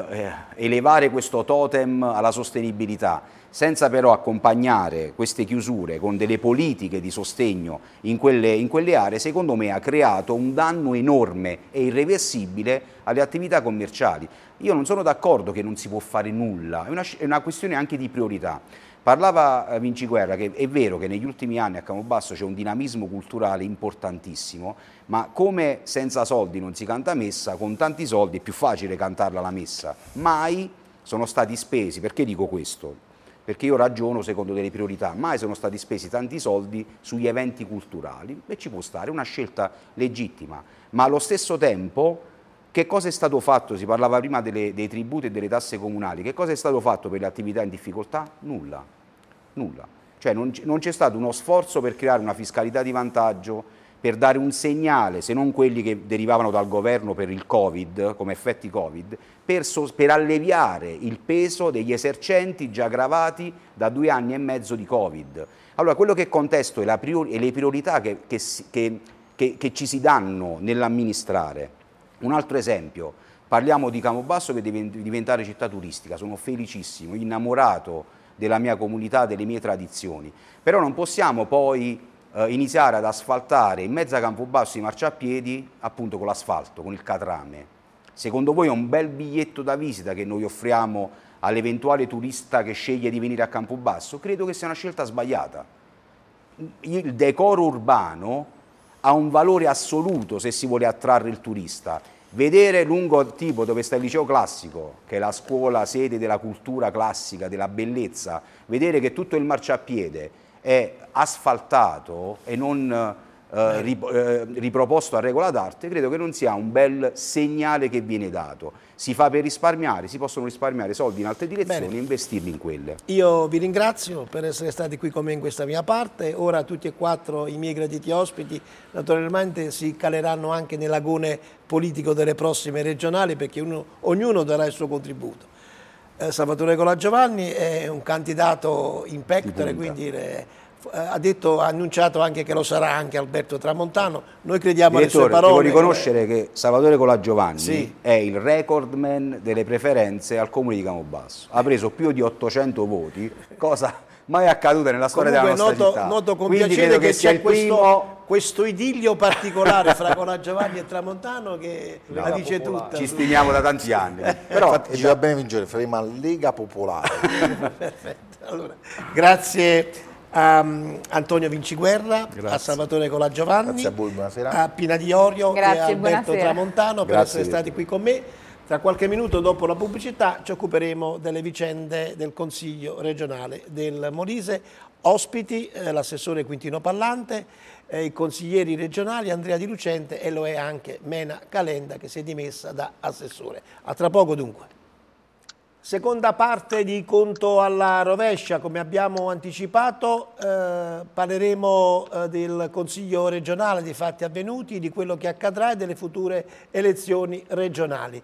eh, elevare questo totem alla sostenibilità, senza però accompagnare queste chiusure con delle politiche di sostegno in quelle, in quelle, aree, secondo me ha creato un danno enorme e irreversibile alle attività commerciali. Io non sono d'accordo che non si può fare nulla, è una, è una questione anche di priorità. Parlava eh, Vinci Guerra che è vero che negli ultimi anni a Campobasso c'è un dinamismo culturale importantissimo, ma come senza soldi non si canta messa, con tanti soldi è più facile cantarla la messa. Mai sono stati spesi, perché dico questo? Perché io ragiono secondo delle priorità, mai sono stati spesi tanti soldi sugli eventi culturali e ci può stare, una scelta legittima, ma allo stesso tempo che cosa è stato fatto? Si parlava prima delle, dei tributi e delle tasse comunali. Che cosa è stato fatto per le attività in difficoltà? Nulla. Nulla. Cioè non, non c'è stato uno sforzo per creare una fiscalità di vantaggio, per dare un segnale, se non quelli che derivavano dal governo per il Covid, come effetti Covid, per, so, per alleviare il peso degli esercenti già gravati da due anni e mezzo di Covid. Allora, quello che contesto è, priori, è le priorità che, che, che, che ci si danno nell'amministrare. Un altro esempio, parliamo di Campobasso che deve diventare città turistica, sono felicissimo, innamorato della mia comunità, delle mie tradizioni, però non possiamo poi eh, iniziare ad asfaltare in mezzo a Campobasso i marciapiedi appunto con l'asfalto, con il catrame. Secondo voi è un bel biglietto da visita che noi offriamo all'eventuale turista che sceglie di venire a Campobasso? Credo che sia una scelta sbagliata. Il decoro urbano ha un valore assoluto se si vuole attrarre il turista Vedere lungo tipo dove sta il liceo classico, che è la scuola sede della cultura classica, della bellezza, vedere che tutto il marciapiede è asfaltato e non eh, eh, riproposto a regola d'arte, credo che non sia un bel segnale che viene dato. Si fa per risparmiare, si possono risparmiare soldi in altre direzioni Bene. e investirli in quelle. Io vi ringrazio per essere stati qui con me in questa mia parte. Ora tutti e quattro i miei graditi ospiti naturalmente si caleranno anche nell'agone politico delle prossime regionali perché uno, ognuno darà il suo contributo. Eh, Salvatore Cola Giovanni è un candidato in pectore, quindi... Le, eh, ha, detto, ha annunciato anche che lo sarà anche Alberto Tramontano, noi crediamo Direttore, alle sue parole. Devo riconoscere che Salvatore Colagiovanni sì. è il recordman delle preferenze al comune di Campobasso, ha preso più di 800 voti, cosa mai accaduta nella storia Comunque della nostra noto, città. Noto con Quindi piacere che, che c'è questo, primo... questo, idillio particolare fra Colagiovanni e Tramontano che Lega la dice Popolare. tutta. Ci stimiamo da tanti anni. Però Infatti, ci va bene vincere, faremo Lega Popolare. Perfetto. Allora, grazie a um, Antonio Vinciguerra, Grazie. a Salvatore Colagiovanni, a, voi, a Pina Di Orio Grazie, e a Alberto buonasera. Tramontano per Grazie. essere stati qui con me. Tra qualche minuto dopo la pubblicità ci occuperemo delle vicende del Consiglio regionale del Molise. Ospiti eh, l'assessore Quintino Pallante, eh, i consiglieri regionali Andrea Di Lucente e lo è anche Mena Calenda che si è dimessa da assessore. A tra poco dunque. Seconda parte di Conto alla rovescia, come abbiamo anticipato, eh, parleremo eh, del Consiglio regionale, dei fatti avvenuti, di quello che accadrà e delle future elezioni regionali.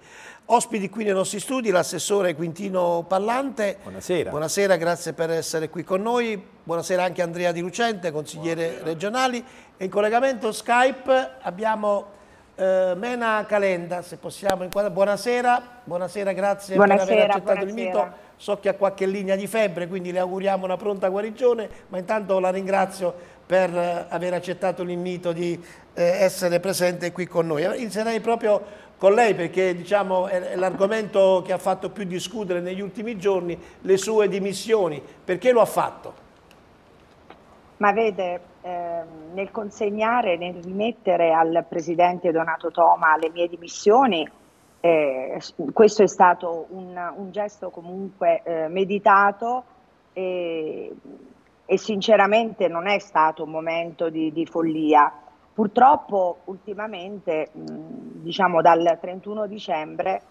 Ospiti qui nei nostri studi l'assessore Quintino Pallante. Buonasera. Buonasera, grazie per essere qui con noi. Buonasera anche Andrea Di Lucente, consigliere Buonasera. regionali. E in collegamento Skype abbiamo eh, Mena Calenda, se possiamo inquadrare. Buonasera, buonasera, grazie buonasera, per aver accettato buonasera. l'invito. So che ha qualche linea di febbre, quindi le auguriamo una pronta guarigione, ma intanto la ringrazio per eh, aver accettato l'invito di eh, essere presente qui con noi. Inizierei proprio con lei perché diciamo, è l'argomento che ha fatto più discutere negli ultimi giorni, le sue dimissioni. Perché lo ha fatto? Ma vede, eh, nel consegnare, nel rimettere al Presidente Donato Toma le mie dimissioni, eh, questo è stato un, un gesto comunque eh, meditato e, e, sinceramente non è stato un momento di, di follia. Purtroppo ultimamente, mh, diciamo dal 31 dicembre,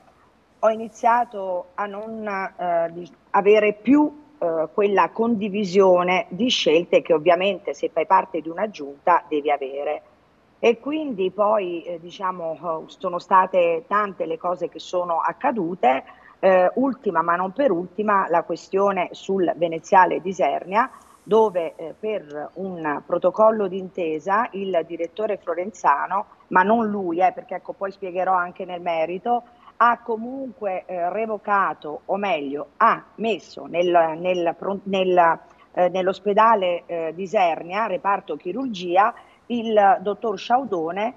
ho iniziato a non eh, avere più eh, quella condivisione di scelte che ovviamente se fai parte di una giunta devi avere. E quindi poi eh, diciamo sono state tante le cose che sono accadute, eh, ultima ma non per ultima la questione sul veneziale di Sernia dove eh, per un protocollo d'intesa il direttore Florenzano, ma non lui, eh, perché ecco, poi spiegherò anche nel merito, ha comunque eh, revocato, o meglio, ha messo nel, nel, nel, eh, nell'ospedale eh, di Sernia, reparto chirurgia, il dottor Sciaudone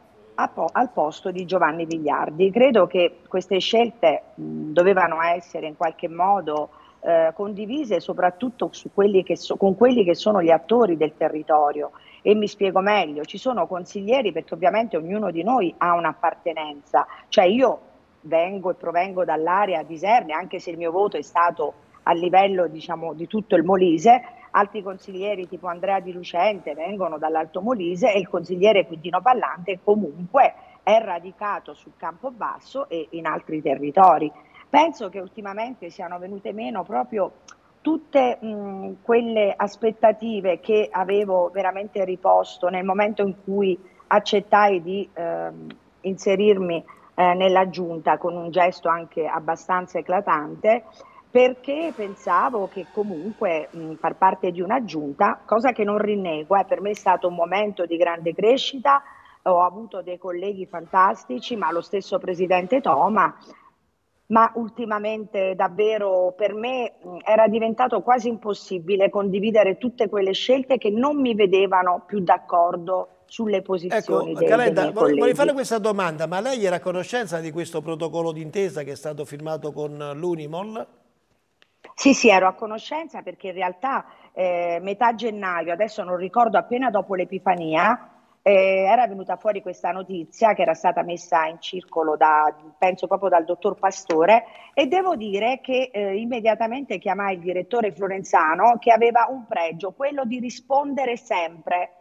po al posto di Giovanni Vigliardi. Credo che queste scelte mh, dovevano essere in qualche modo eh, condivise soprattutto quelli so con quelli che sono gli attori del territorio. E mi spiego meglio, ci sono consiglieri perché ovviamente ognuno di noi ha un'appartenenza, cioè io vengo e provengo dall'area di Serne, anche se il mio voto è stato a livello diciamo, di tutto il Molise, altri consiglieri tipo Andrea Di Lucente vengono dall'Alto Molise e il consigliere Quintino Pallante comunque è radicato sul Campo Basso e in altri territori. Penso che ultimamente siano venute meno proprio tutte mh, quelle aspettative che avevo veramente riposto nel momento in cui accettai di eh, inserirmi eh, nella giunta con un gesto anche abbastanza eclatante perché pensavo che comunque mh, far parte di una giunta, cosa che non rinnego, eh, per me è stato un momento di grande crescita, ho avuto dei colleghi fantastici, ma lo stesso presidente Toma, ma ultimamente davvero per me mh, era diventato quasi impossibile condividere tutte quelle scelte che non mi vedevano più d'accordo sulle posizioni ecco, dei, Calenda, dei vorrei fare questa domanda, ma lei era a conoscenza di questo protocollo d'intesa che è stato firmato con l'Unimol? Sì, sì, ero a conoscenza perché in realtà eh, metà gennaio, adesso non ricordo appena dopo l'Epifania, eh, era venuta fuori questa notizia che era stata messa in circolo da, penso proprio dal dottor Pastore e devo dire che eh, immediatamente chiamai il direttore Florenzano che aveva un pregio, quello di rispondere sempre.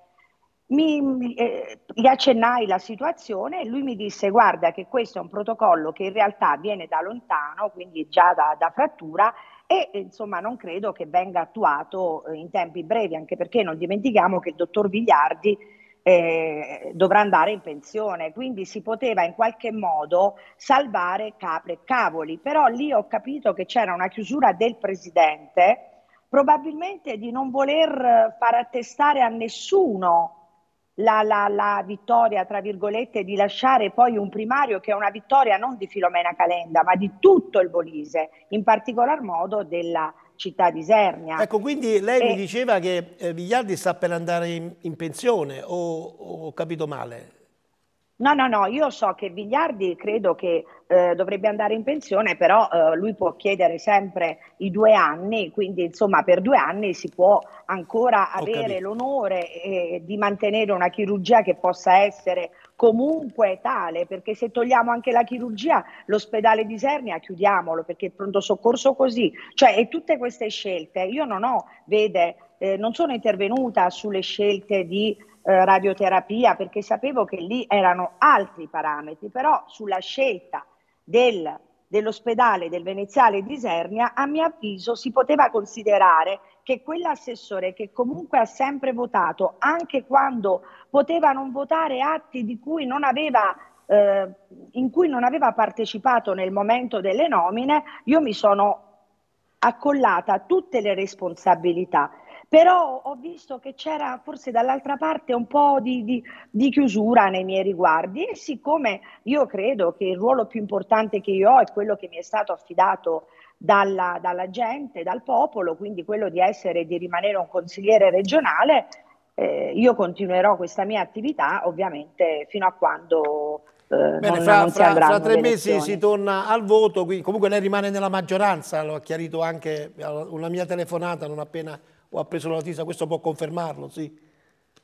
Mi, eh, gli accennai la situazione e lui mi disse guarda che questo è un protocollo che in realtà viene da lontano, quindi già da, da frattura e insomma non credo che venga attuato eh, in tempi brevi, anche perché non dimentichiamo che il dottor Vigliardi eh, dovrà andare in pensione, quindi si poteva in qualche modo salvare capre e cavoli, però lì ho capito che c'era una chiusura del presidente, probabilmente di non voler far attestare a nessuno la, la, la, vittoria, tra virgolette, di lasciare poi un primario che è una vittoria non di Filomena Calenda, ma di tutto il Bolise, in particolar modo della città di Sernia. Ecco, quindi lei e... mi diceva che eh, Vigliardi sta per andare in, in pensione, o ho capito male? No, no, no, io so che Vigliardi credo che eh, dovrebbe andare in pensione, però eh, lui può chiedere sempre i due anni, quindi insomma per due anni si può ancora avere l'onore eh, di mantenere una chirurgia che possa essere comunque tale, perché se togliamo anche la chirurgia, l'ospedale di Sernia chiudiamolo, perché il pronto soccorso così, cioè e tutte queste scelte, io non ho, vede, eh, non sono intervenuta sulle scelte di eh, radioterapia perché sapevo che lì erano altri parametri, però sulla scelta del, dell'ospedale del Veneziale di Isernia, a mio avviso si poteva considerare che quell'assessore che comunque ha sempre votato, anche quando poteva non votare atti di cui non aveva eh, in cui non aveva partecipato nel momento delle nomine, io mi sono accollata tutte le responsabilità. Però ho visto che c'era forse dall'altra parte un po' di, di, di, chiusura nei miei riguardi e siccome io credo che il ruolo più importante che io ho è quello che mi è stato affidato dalla, dalla gente, dal popolo, quindi quello di essere e di rimanere un consigliere regionale, eh, io continuerò questa mia attività ovviamente fino a quando eh, Bene, non, fra, non fra, fra, tre mesi si torna al voto, quindi comunque lei rimane nella maggioranza, l'ho chiarito anche una mia telefonata non appena o ha preso la notizia, questo può confermarlo, sì.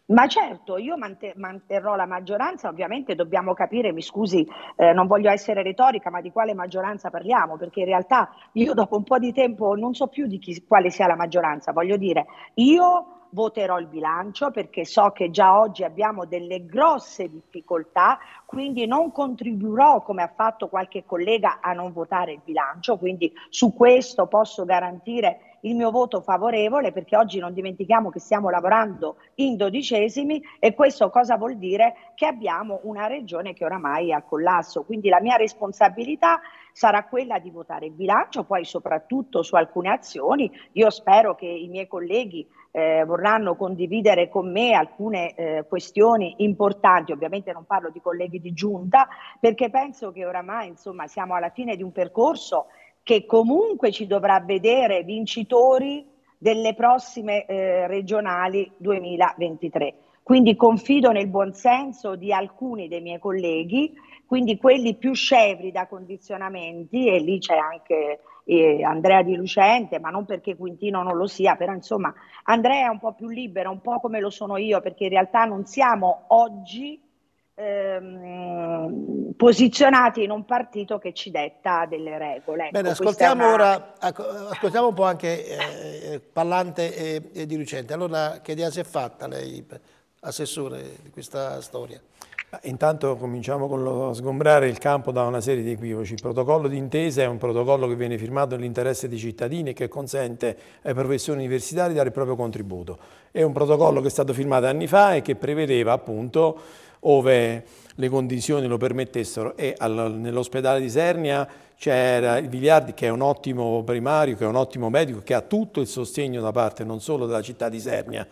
Ma certo, io manterrò la maggioranza, ovviamente dobbiamo capire, mi scusi, eh, non voglio essere retorica, ma di quale maggioranza parliamo, perché in realtà io dopo un po' di tempo non so più di chi, quale sia la maggioranza, voglio dire, io voterò il bilancio perché so che già oggi abbiamo delle grosse difficoltà, quindi non contribuirò come ha fatto qualche collega a non votare il bilancio, quindi su questo posso garantire il mio voto favorevole perché oggi non dimentichiamo che stiamo lavorando in dodicesimi e questo cosa vuol dire? Che abbiamo una regione che oramai è al collasso, quindi la mia responsabilità sarà quella di votare il bilancio, poi soprattutto su alcune azioni. Io spero che i miei colleghi eh, vorranno condividere con me alcune eh, questioni importanti, ovviamente non parlo di colleghi di giunta, perché penso che oramai insomma, siamo alla fine di un percorso che comunque ci dovrà vedere vincitori delle prossime eh, regionali 2023. Quindi confido nel buonsenso di alcuni dei miei colleghi, quindi quelli più scevri da condizionamenti, e lì c'è anche eh, Andrea Di Lucente, ma non perché Quintino non lo sia, però insomma Andrea è un po' più libera, un po' come lo sono io, perché in realtà non siamo oggi ehm, posizionati in un partito che ci detta delle regole. Ecco, Bene, ascoltiamo una... ora, ascoltiamo un po' anche eh, Pallante e, e Di Lucente. Allora che idea si è fatta lei? assessore di questa storia? Intanto cominciamo con lo sgombrare il campo da una serie di equivoci. Il protocollo d'intesa è un protocollo che viene firmato nell'interesse dei cittadini e che consente ai professori universitari di dare il proprio contributo. È un protocollo che è stato firmato anni fa e che prevedeva appunto, ove le condizioni lo permettessero, e nell'ospedale di Sernia c'era il Vigliardi che è un ottimo primario, che è un ottimo medico, che ha tutto il sostegno da parte non solo della città di Sernia,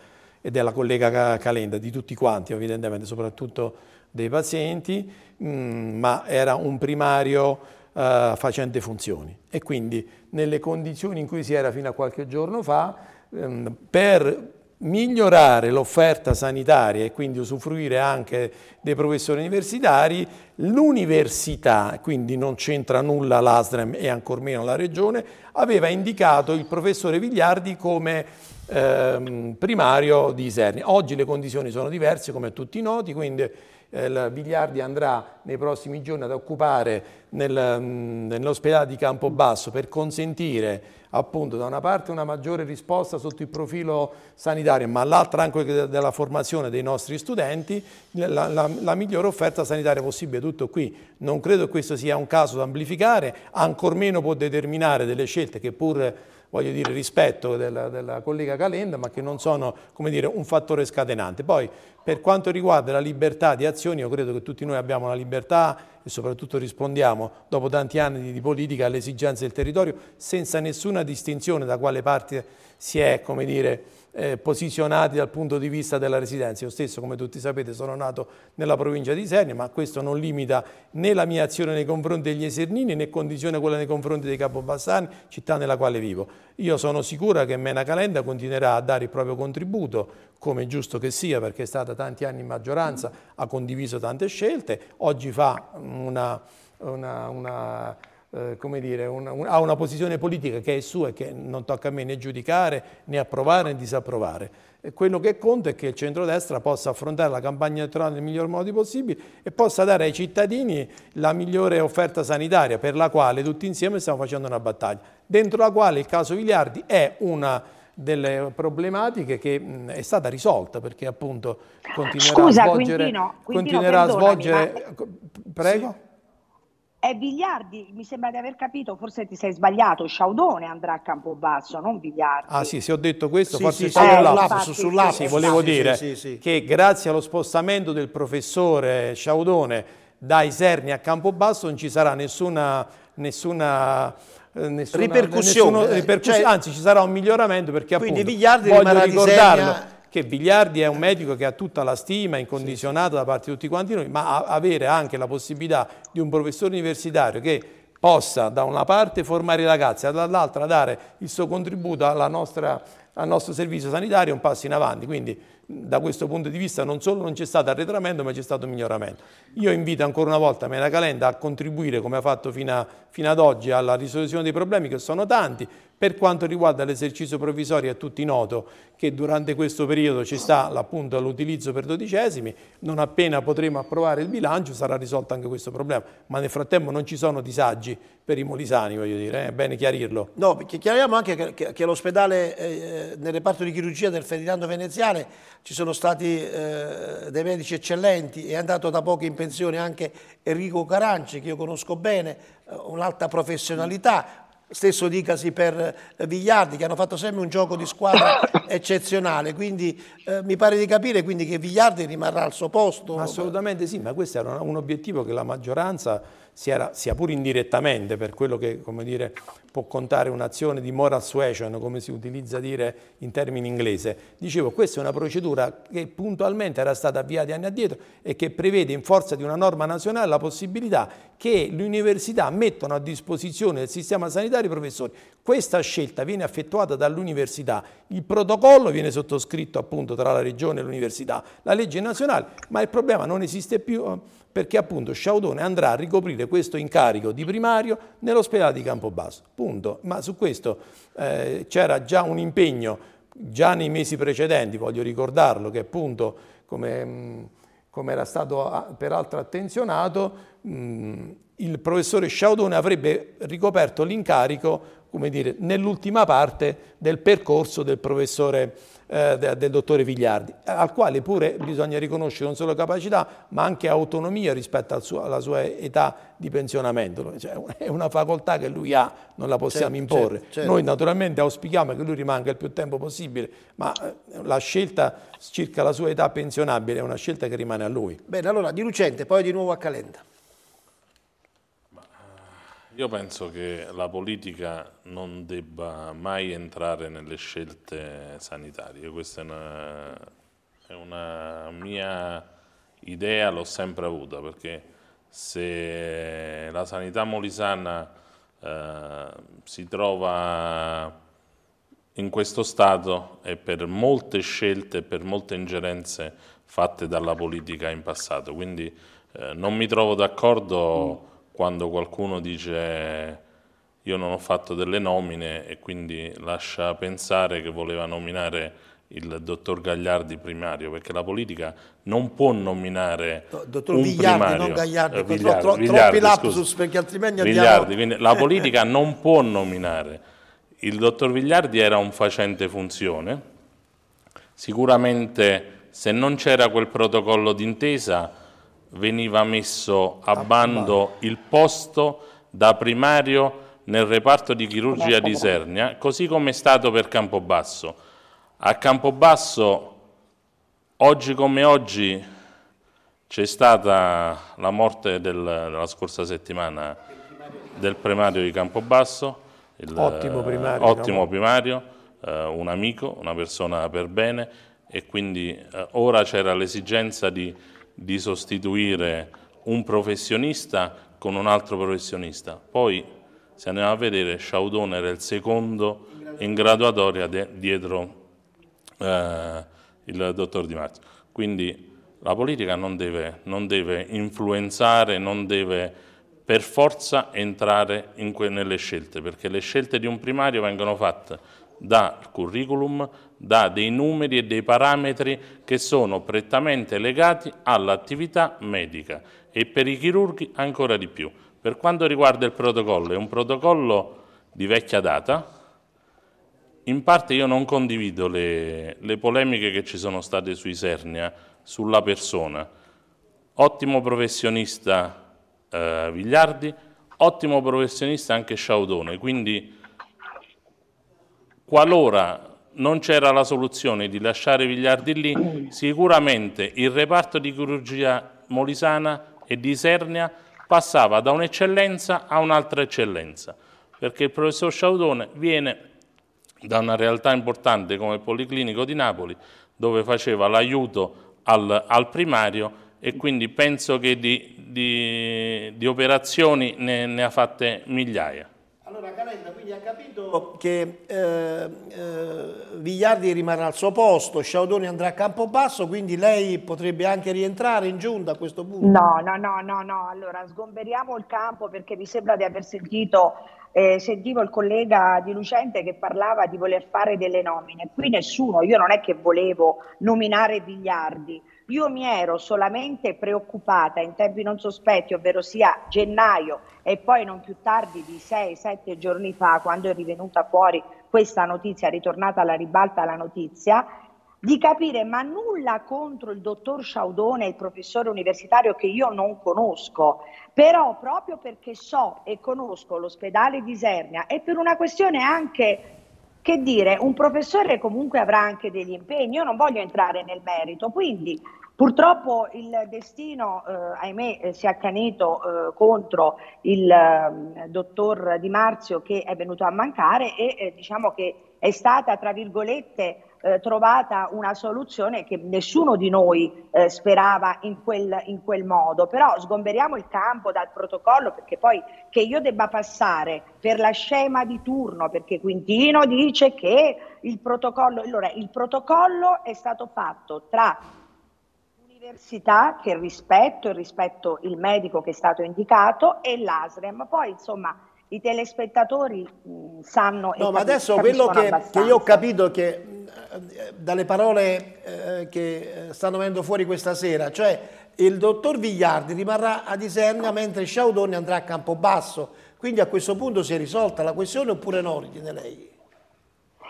e della collega Calenda, di tutti quanti evidentemente, soprattutto dei pazienti, mm, ma era un primario uh, facente funzioni. E quindi nelle condizioni in cui si era fino a qualche giorno fa, um, per migliorare l'offerta sanitaria e quindi usufruire anche dei professori universitari, l'università, quindi non c'entra nulla l'ASREM e ancor meno la regione, aveva indicato il professore Vigliardi come ehm, primario di Isernia. Oggi le condizioni sono diverse, come tutti noti, quindi eh, Vigliardi andrà nei prossimi giorni ad occupare nel, mm, nell'ospedale di Campobasso per consentire appunto da una parte una maggiore risposta sotto il profilo sanitario, ma l'altra anche della formazione dei nostri studenti, la, la, la, migliore offerta sanitaria possibile. Tutto qui. Non credo che questo sia un caso da amplificare, ancor meno può determinare delle scelte che pur voglio dire, rispetto della, della, collega Calenda, ma che non sono dire, un fattore scatenante. Poi, per quanto riguarda la libertà di azioni, io credo che tutti noi abbiamo la libertà e soprattutto rispondiamo, dopo tanti anni di, di politica, alle esigenze del territorio, senza nessuna distinzione da quale parte si è, come dire, eh, posizionati dal punto di vista della residenza. Io stesso, come tutti sapete, sono nato nella provincia di Isernia, ma questo non limita né la mia azione nei confronti degli Esernini né condizione quella nei confronti dei Capobassani, città nella quale vivo. Io sono sicura che Mena Calenda continuerà a dare il proprio contributo, come è giusto che sia, perché è stata tanti anni in maggioranza, ha condiviso tante scelte, oggi fa una, una, una eh, come dire, una, un, ha una posizione politica che è sua e che non tocca a me né giudicare, né approvare né disapprovare. E quello che conta è che il centrodestra possa affrontare la campagna elettorale nel miglior modo possibile e possa dare ai cittadini la migliore offerta sanitaria per la quale tutti insieme stiamo facendo una battaglia, dentro la quale il caso Vigliardi è una delle problematiche che mh, è stata risolta perché appunto continuerà Scusa, a svolgere... Quintino, Quintino, continuerà a svolgere... Ma... Prego? Sì. È Vigliardi, mi sembra di aver capito, forse ti sei sbagliato, Sciaudone andrà a Campobasso, non Vigliardi. Ah sì, se ho detto questo, sì, forse sì, sì, eh, sull'app. Sì, volevo dire che grazie allo spostamento del professore Sciaudone da Iserni a Campobasso non ci sarà nessuna, nessuna eh, nessuna ripercussione, nessuna ripercussione cioè, anzi ci sarà un miglioramento perché quindi appunto Vigliardi voglio ricordarlo che Vigliardi è un medico che ha tutta la stima incondizionata da parte di tutti quanti noi, ma avere anche la possibilità di un professore universitario che possa da una parte formare i ragazzi e dall'altra dare il suo contributo nostra, al nostro servizio sanitario è un passo in avanti. Quindi da questo punto di vista non solo non c'è stato arretramento ma c'è stato miglioramento. Io invito ancora una volta Mena Calenda a contribuire come ha fatto fino, a, fino ad oggi alla risoluzione dei problemi che sono tanti, per quanto riguarda l'esercizio provvisorio è tutti noto che durante questo periodo ci sta appunto l'utilizzo per dodicesimi, non appena potremo approvare il bilancio sarà risolto anche questo problema, ma nel frattempo non ci sono disagi per i molisani, voglio dire, eh? è bene chiarirlo. No, chiariamo anche che, che, che all'ospedale, eh, nel reparto di chirurgia del Ferdinando Veneziale ci sono stati eh, dei medici eccellenti, è andato da poco in pensione anche Enrico Caranci, che io conosco bene, eh, un'alta professionalità, Stesso dicasi per Vigliardi, che hanno fatto sempre un gioco di squadra eccezionale, quindi eh, mi pare di capire quindi che Vigliardi rimarrà al suo posto. Assolutamente sì, ma questo era un obiettivo che la maggioranza sia, sia pur indirettamente per quello che dire, può contare un'azione di moral suasion, come si utilizza dire in termini inglese. Dicevo, questa è una procedura che puntualmente era stata avviata anni addietro e che prevede in forza di una norma nazionale la possibilità che le università mettano a disposizione del sistema sanitario i professori. Questa scelta viene effettuata dall'università, il protocollo viene sottoscritto appunto tra la regione e l'università, la legge nazionale, ma il problema non esiste più perché appunto Sciaudone andrà a ricoprire questo incarico di primario nell'ospedale di Campobasso, punto. Ma su questo eh, c'era già un impegno, già nei mesi precedenti, voglio ricordarlo, che appunto come, come era stato ah, peraltro attenzionato, mh, il professore Sciaudone avrebbe ricoperto l'incarico nell'ultima parte del percorso del professore eh, del dottore Vigliardi, al quale pure bisogna riconoscere non solo capacità ma anche autonomia rispetto al suo, alla sua età di pensionamento. Cioè, è una facoltà che lui ha, non la possiamo certo, imporre. Certo, certo. Noi naturalmente auspichiamo che lui rimanga il più tempo possibile, ma eh, la scelta circa la sua età pensionabile è una scelta che rimane a lui. Bene, allora di Lucente, poi di nuovo a Calenda. Io penso che la politica non debba mai entrare nelle scelte sanitarie, questa è una, è una mia idea, l'ho sempre avuta, perché se la sanità molisana eh, si trova in questo stato è per molte scelte, per molte ingerenze fatte dalla politica in passato, quindi eh, non mi trovo d'accordo quando qualcuno dice io non ho fatto delle nomine e quindi lascia pensare che voleva nominare il dottor Gagliardi primario, perché la politica non può nominare no, dottor un Vigliardi, primario. non Gagliardi, eh, Vigliardi, tro, Vigliardi, troppi lapsus scusa. perché altrimenti andiamo... quindi la politica non può nominare. Il dottor Vigliardi era un facente funzione, sicuramente se non c'era quel protocollo d'intesa veniva messo a bando il posto da primario nel reparto di chirurgia di Sernia, così come è stato per Campobasso. A Campobasso, oggi come oggi, c'è stata la morte del, della scorsa settimana del primario di Campobasso, il, ottimo primario, ottimo no? primario eh, un amico, una persona per bene e quindi eh, ora c'era l'esigenza di di sostituire un professionista con un altro professionista. Poi, se andiamo a vedere, Sciaudone era il secondo in graduatoria dietro eh, il dottor Di Marzio. Quindi la politica non deve, non deve influenzare, non deve per forza entrare nelle scelte, perché le scelte di un primario vengono fatte dal curriculum, da dei numeri e dei parametri che sono prettamente legati all'attività medica e per i chirurghi ancora di più. Per quanto riguarda il protocollo, è un protocollo di vecchia data, in parte io non condivido le, le polemiche che ci sono state sui Sernia, sulla persona. Ottimo professionista eh, Vigliardi, ottimo professionista anche Sciaudone, quindi qualora non c'era la soluzione di lasciare Vigliardi lì, sicuramente il reparto di chirurgia molisana e di Sernia passava da un'eccellenza a un'altra eccellenza, perché il professor Sciaudone viene da una realtà importante come il Policlinico di Napoli, dove faceva l'aiuto al, al, primario e quindi penso che di, di, di operazioni ne, ne ha fatte migliaia. Allora Calenda quindi ha capito che eh, eh, Vigliardi rimarrà al suo posto, Sciaudoni andrà a Campobasso, quindi lei potrebbe anche rientrare in giunta a questo punto? No, no, no, no, no. allora sgomberiamo il campo perché mi sembra di aver sentito, eh, sentivo il collega di Lucente che parlava di voler fare delle nomine, qui nessuno, io non è che volevo nominare Vigliardi, io mi ero solamente preoccupata in tempi non sospetti, ovvero sia gennaio e poi non più tardi di 6-7 giorni fa, quando è rivenuta fuori questa notizia, è ritornata alla ribalta la notizia, di capire, ma nulla contro il dottor Sciaudone, il professore universitario che io non conosco, però proprio perché so e conosco l'ospedale di Isernia e per una questione anche che dire, un professore comunque avrà anche degli impegni, io non voglio entrare nel merito, quindi purtroppo il destino, eh, ahimè, eh, si è accanito eh, contro il eh, dottor Di Marzio che è venuto a mancare e eh, diciamo che è stata, tra virgolette, eh, trovata una soluzione che nessuno di noi eh, sperava in quel, in quel modo, però sgomberiamo il campo dal protocollo perché poi che io debba passare per la scema di turno, perché Quintino dice che il protocollo, allora il protocollo è stato fatto tra l'università che rispetto, il rispetto il medico che è stato indicato e l'ASREM, poi insomma i telespettatori mh, sanno no, ma adesso quello che, che, io ho capito che eh, dalle parole eh, che eh, stanno venendo fuori questa sera, cioè il dottor Vigliardi rimarrà a Isernia mentre Sciaudoni andrà a Campobasso, quindi a questo punto si è risolta la questione oppure no, ritiene lei?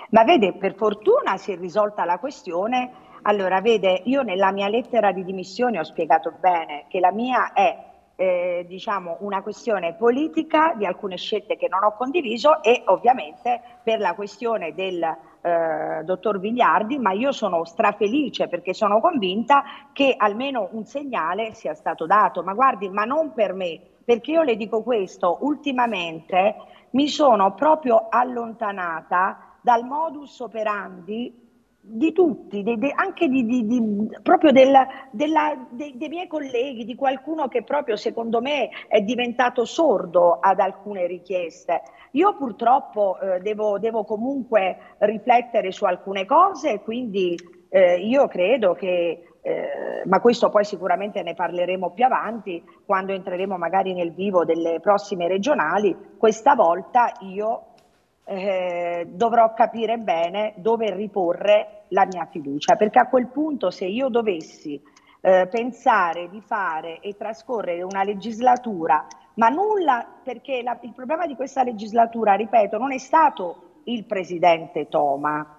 Ma vede, per fortuna si è risolta la questione. Allora, vede, io nella mia lettera di dimissioni ho spiegato bene che la mia è eh, diciamo una questione politica di alcune scelte che non ho condiviso e ovviamente per la questione del eh, dottor Vigliardi, ma io sono strafelice perché sono convinta che almeno un segnale sia stato dato. Ma guardi, ma non per me, perché io le dico questo, ultimamente mi sono proprio allontanata dal modus operandi di tutti, de, de, anche di, di, di, proprio del, della, de, dei miei colleghi, di qualcuno che proprio secondo me è diventato sordo ad alcune richieste. Io purtroppo eh, devo, devo, comunque riflettere su alcune cose, quindi eh, io credo che, eh, ma questo poi sicuramente ne parleremo più avanti, quando entreremo magari nel vivo delle prossime regionali, questa volta io eh, dovrò capire bene dove riporre la mia fiducia, perché a quel punto se io dovessi eh, pensare di fare e trascorrere una legislatura, ma nulla, perché la, il problema di questa legislatura, ripeto, non è stato il presidente Toma,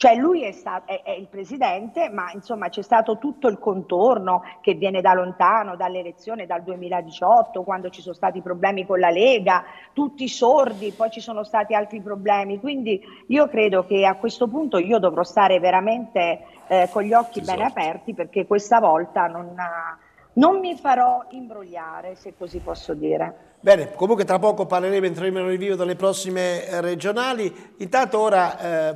cioè lui è, stato, è, è, il presidente, ma insomma c'è stato tutto il contorno che viene da lontano, dall'elezione dal 2018, quando ci sono stati problemi con la Lega, tutti sordi, poi ci sono stati altri problemi. Quindi io credo che a questo punto io dovrò stare veramente eh, con gli occhi bene so. aperti perché questa volta non, non mi farò imbrogliare, se così posso dire. Bene, comunque tra poco parleremo, entreremo nel vivo delle prossime eh, regionali. Intanto ora eh,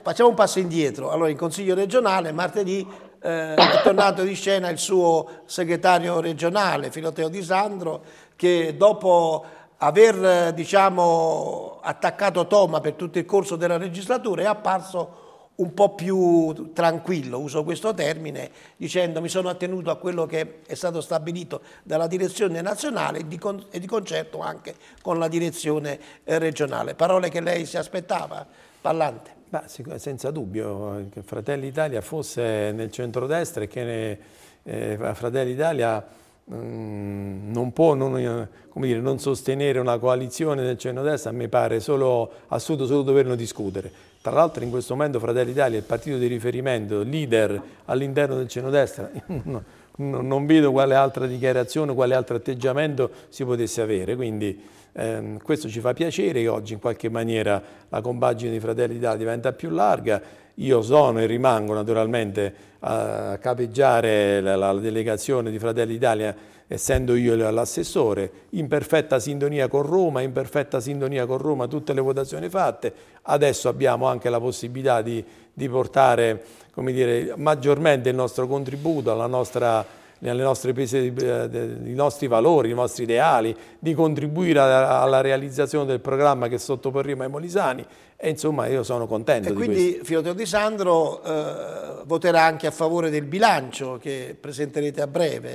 facciamo un passo indietro. Allora, in Consiglio regionale martedì eh, è tornato di scena il suo segretario regionale, Filoteo Di Sandro, che dopo aver diciamo, attaccato Toma per tutto il corso della legislatura è apparso un po' più tranquillo, uso questo termine, dicendo mi sono attenuto a quello che è stato stabilito dalla direzione nazionale e di, con, e di concerto anche con la direzione eh, regionale. Parole che lei si aspettava, Pallante. Beh, senza dubbio, che Fratelli Italia fosse nel centrodestra e che ne, eh, Fratelli Italia mm, non può non, dire, non, sostenere una coalizione del centrodestra, a me pare solo, assurdo solo doverlo discutere tra l'altro in questo momento Fratelli Italia è il partito di riferimento, leader all'interno del centrodestra, non vedo quale altra dichiarazione, quale altro atteggiamento si potesse avere, quindi ehm, questo ci fa piacere che oggi in qualche maniera la compagine di Fratelli d'Italia diventa più larga, io sono e rimango naturalmente a capeggiare la, la delegazione di Fratelli d'Italia essendo io l'assessore, in perfetta sintonia con Roma, in perfetta sintonia con Roma tutte le votazioni fatte, adesso abbiamo anche la possibilità di, di portare dire, maggiormente il nostro contributo alla nostra nelle nostre prese, i nostri valori, i nostri ideali, di contribuire alla realizzazione del programma che sottoporremo ai Molisani e insomma io sono contento e di quindi questo. Filoteo Di Sandro eh, voterà anche a favore del bilancio che presenterete a breve.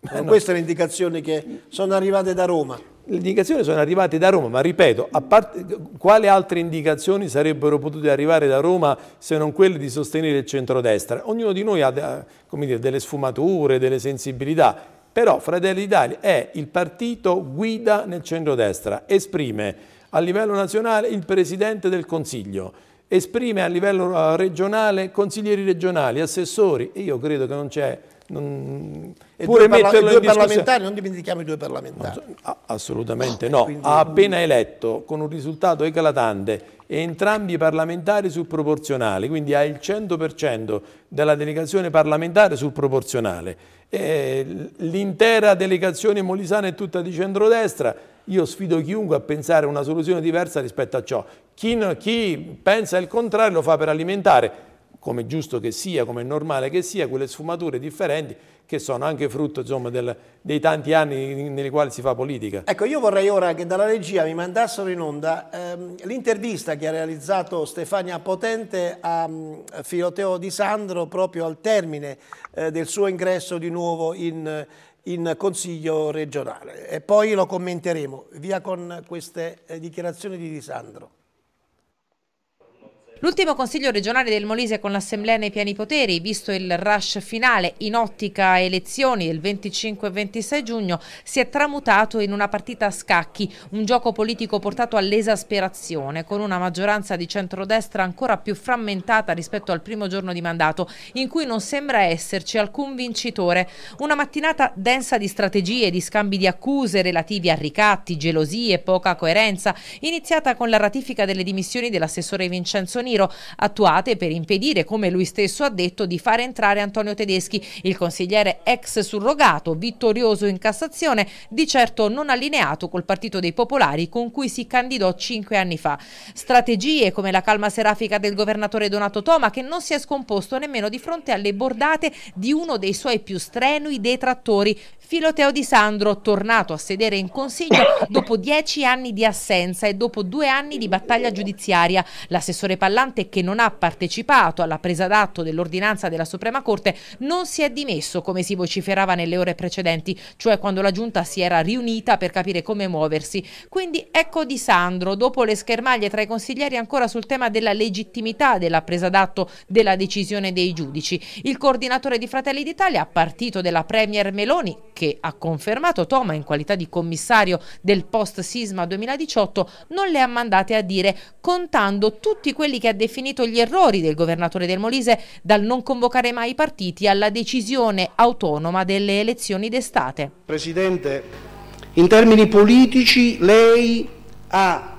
Eh, no. Queste le indicazioni che sono arrivate da Roma. Le indicazioni sono arrivate da Roma, ma ripeto, parte, quali altre indicazioni sarebbero potute arrivare da Roma se non quelle di sostenere il centrodestra? Ognuno di noi ha dire, delle sfumature, delle sensibilità, però Fratelli d'Italia è il partito guida nel centrodestra, esprime a livello nazionale il Presidente del Consiglio, esprime a livello eh, regionale consiglieri regionali, assessori e io credo che non c'è non... E pure due, parla- due parlamentari, non dimentichiamo i due parlamentari. No, assolutamente no. Quindi... Ha appena eletto con un risultato eclatante entrambi i parlamentari sul proporzionale, quindi ha il 100% della delegazione parlamentare sul proporzionale. L'intera delegazione molisana è tutta di centrodestra. Io sfido chiunque a pensare a una soluzione diversa rispetto a ciò. Chi, chi pensa il contrario lo fa per alimentare come giusto che sia, come normale che sia, quelle sfumature differenti che sono anche frutto insomma, del, dei tanti anni nei quali si fa politica. Ecco, io vorrei ora che dalla regia mi mandassero in onda ehm, l'intervista che ha realizzato Stefania Potente a, a Filoteo Di Sandro proprio al termine eh, del suo ingresso di nuovo in, in Consiglio regionale e poi lo commenteremo. Via con queste eh, dichiarazioni di Di Sandro. L'ultimo consiglio regionale del Molise con l'assemblea nei pieni poteri, visto il rush finale in ottica elezioni del 25 e 26 giugno, si è tramutato in una partita a scacchi, un gioco politico portato all'esasperazione, con una maggioranza di centrodestra ancora più frammentata rispetto al primo giorno di mandato, in cui non sembra esserci alcun vincitore. Una mattinata densa di strategie, di scambi di accuse relativi a ricatti, gelosie, poca coerenza, iniziata con la ratifica delle dimissioni dell'assessore Vincenzo Niro Niro, attuate per impedire, come lui stesso ha detto, di fare entrare Antonio Tedeschi, il consigliere ex surrogato, vittorioso in Cassazione, di certo non allineato col Partito dei Popolari con cui si candidò cinque anni fa. Strategie come la calma serafica del governatore Donato Toma che non si è scomposto nemmeno di fronte alle bordate di uno dei suoi più strenui detrattori, Filoteo Di Sandro, tornato a sedere in consiglio dopo dieci anni di assenza e dopo due anni di battaglia giudiziaria. L'assessore Pallante, che non ha partecipato alla presa d'atto dell'ordinanza della Suprema Corte, non si è dimesso come si vociferava nelle ore precedenti, cioè quando la giunta si era riunita per capire come muoversi. Quindi ecco Di Sandro, dopo le schermaglie tra i consiglieri ancora sul tema della legittimità della presa d'atto della decisione dei giudici. Il coordinatore di Fratelli d'Italia, partito della Premier Meloni, che ha confermato Toma in qualità di commissario del post-sisma 2018, non le ha mandate a dire, contando tutti quelli che ha definito gli errori del governatore del Molise, dal non convocare mai i partiti alla decisione autonoma delle elezioni d'estate. Presidente, in termini politici lei ha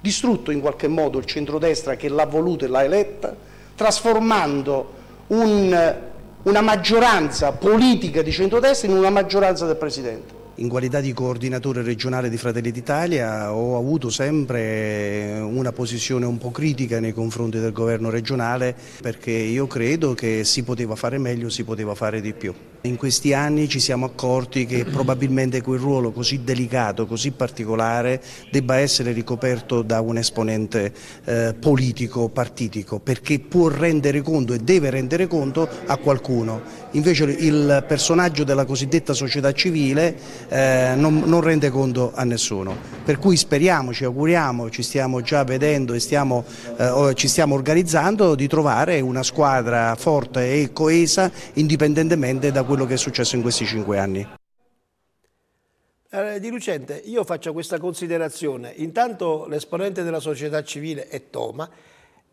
distrutto in qualche modo il centrodestra che l'ha voluta e l'ha eletta, trasformando un una maggioranza politica di centrodestra in una maggioranza del Presidente. In qualità di coordinatore regionale di Fratelli d'Italia ho avuto sempre una posizione un po' critica nei confronti del governo regionale perché io credo che si poteva fare meglio, si poteva fare di più. In questi anni ci siamo accorti che probabilmente quel ruolo così delicato, così particolare, debba essere ricoperto da un esponente eh, politico, partitico, perché può rendere conto e deve rendere conto a qualcuno. Invece il personaggio della cosiddetta società civile eh, non, non, rende conto a nessuno. Per cui speriamo, ci auguriamo, ci stiamo già vedendo e stiamo, eh, ci stiamo organizzando di trovare una squadra forte e coesa indipendentemente da quello che è successo in questi cinque anni. Eh, di Lucente, io faccio questa considerazione. Intanto l'esponente della società civile è Toma,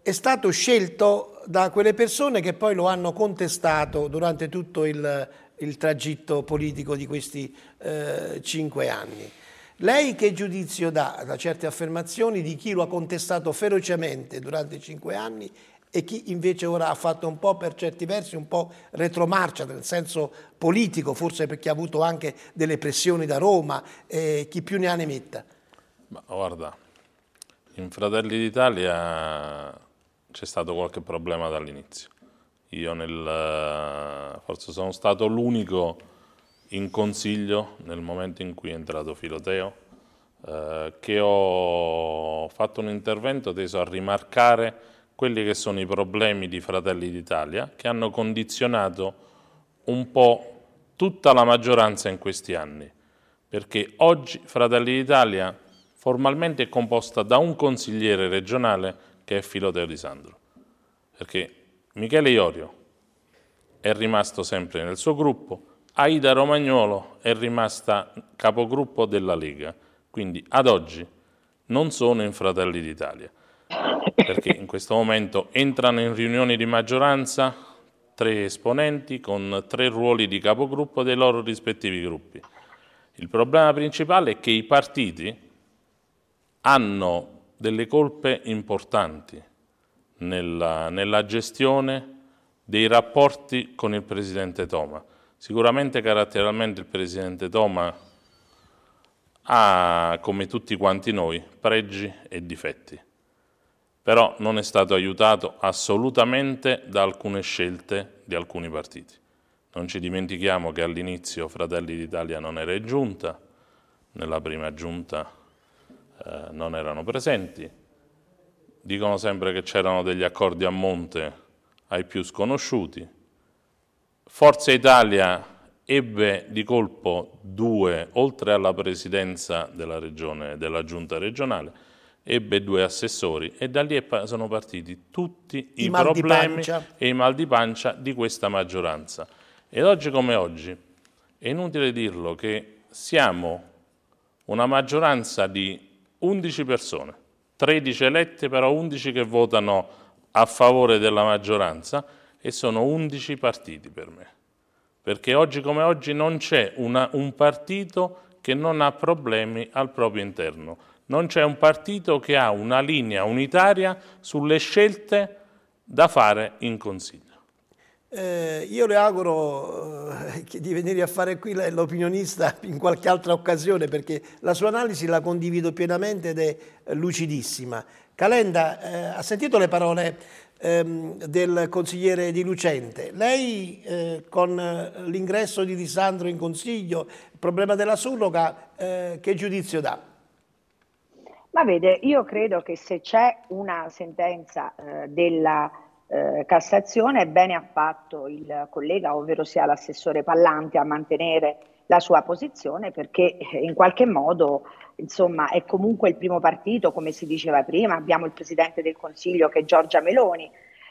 è stato scelto da quelle persone che poi lo hanno contestato durante tutto il, il tragitto politico di questi eh, cinque anni. Lei che giudizio dà da certe affermazioni di chi lo ha contestato ferocemente durante i cinque anni e chi invece ora ha fatto un po' per certi versi un po' retromarcia nel senso politico, forse perché ha avuto anche delle pressioni da Roma, e chi più ne ha ne metta? Ma guarda, in Fratelli d'Italia c'è stato qualche problema dall'inizio. Io nel, forse sono stato l'unico in consiglio nel momento in cui è entrato Filoteo, eh, che ho fatto un intervento teso a rimarcare quelli che sono i problemi di Fratelli d'Italia che hanno condizionato un po' tutta la maggioranza in questi anni, perché oggi Fratelli d'Italia formalmente è composta da un consigliere regionale che è Filoteo Di Sandro, perché Michele Iorio è rimasto sempre nel suo gruppo, Aida Romagnolo è rimasta capogruppo della Lega, quindi ad oggi non sono in Fratelli d'Italia. perché in questo momento entrano in riunioni di maggioranza tre esponenti con tre ruoli di capogruppo dei loro rispettivi gruppi. Il problema principale è che i partiti hanno delle colpe importanti nella, nella gestione dei rapporti con il Presidente Toma. Sicuramente caratterialmente il Presidente Toma ha, come tutti quanti noi, pregi e difetti, però non è stato aiutato assolutamente da alcune scelte di alcuni partiti. Non ci dimentichiamo che all'inizio Fratelli d'Italia non era giunta, nella prima giunta eh, non erano presenti, dicono sempre che c'erano degli accordi a monte ai più sconosciuti. Forza Italia ebbe di colpo due, oltre alla presidenza della, regione, della giunta regionale, ebbe due assessori e da lì sono partiti tutti i, i problemi e i mal di pancia di questa maggioranza. Ed oggi come oggi è inutile dirlo che siamo una maggioranza di 11 persone, 13 elette però 11 che votano a favore della maggioranza e sono 11 partiti per me perché oggi come oggi non c'è un partito che non ha problemi al proprio interno, non c'è un partito che ha una linea unitaria sulle scelte da fare in Consiglio. Eh, io le auguro eh, di venire a fare qui l'opinionista in qualche altra occasione perché la sua analisi la condivido pienamente ed è lucidissima. Calenda, eh, ha sentito le parole ehm, del consigliere di Lucente. Lei eh, con l'ingresso di Di Sandro in consiglio, il problema della surroga, eh, che giudizio dà? Ma vede, io credo che se c'è una sentenza della eh, Cassazione, bene ha fatto il collega, ovvero sia l'assessore Pallanti, a mantenere la sua posizione perché eh, in qualche modo insomma, è comunque il primo partito, come si diceva prima, abbiamo il Presidente del Consiglio che è Giorgia Meloni,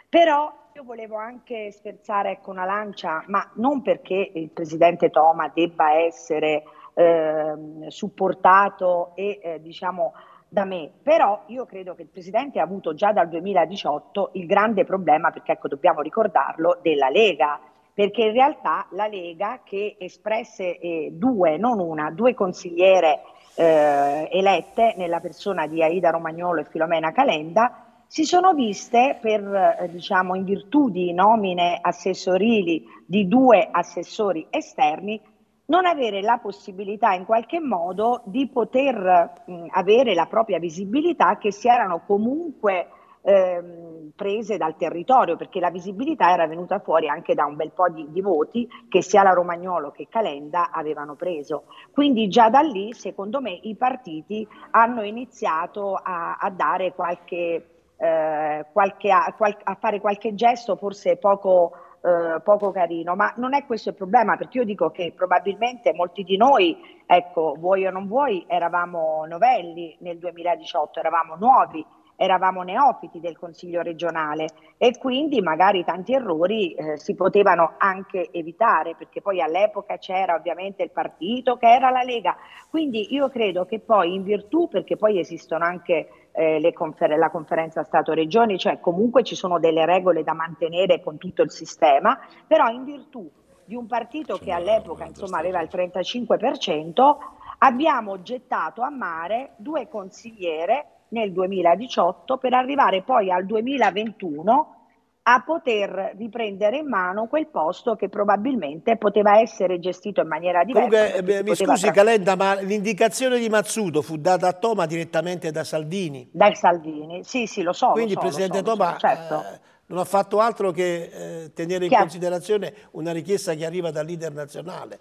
però io volevo anche spezzare ecco, una lancia, ma non perché il Presidente Toma debba essere eh, supportato e eh, diciamo da me, però io credo che il Presidente ha avuto già dal 2018 il grande problema, perché ecco dobbiamo ricordarlo, della Lega, perché in realtà la Lega che espresse eh, due, non una, due consigliere eh, elette nella persona di Aida Romagnolo e Filomena Calenda, si sono viste per, eh, diciamo, in virtù di nomine assessorili di due assessori esterni, non avere la possibilità in qualche modo di poter mh, avere la propria visibilità che si erano comunque ehm, prese dal territorio, perché la visibilità era venuta fuori anche da un bel po' di, di, voti che sia la Romagnolo che Calenda avevano preso. Quindi già da lì, secondo me, i partiti hanno iniziato a, a dare qualche, eh, qualche, a, qual, a fare qualche gesto forse poco eh, poco carino, ma non è questo il problema, perché io dico che probabilmente molti di noi, ecco, vuoi o non vuoi, eravamo novelli nel 2018, eravamo nuovi eravamo neofiti del Consiglio regionale e quindi magari tanti errori eh, si potevano anche evitare perché poi all'epoca c'era ovviamente il partito che era la Lega. Quindi io credo che poi in virtù, perché poi esistono anche eh, confer- la conferenza Stato-Regioni, cioè comunque ci sono delle regole da mantenere con tutto il sistema, però in virtù di un partito che all'epoca insomma, aveva il 35%, abbiamo gettato a mare due consigliere nel 2018 per arrivare poi al 2021 a poter riprendere in mano quel posto che probabilmente poteva essere gestito in maniera diversa. Comunque, eh, mi scusi. Calenda, ma l'indicazione di Mazzuto fu data a Toma direttamente da Salvini? Da Salvini, sì, sì, lo so. Quindi il Presidente so, Toma so, certo. eh, non ha fatto altro che eh, tenere in che considerazione una richiesta che arriva dal leader nazionale.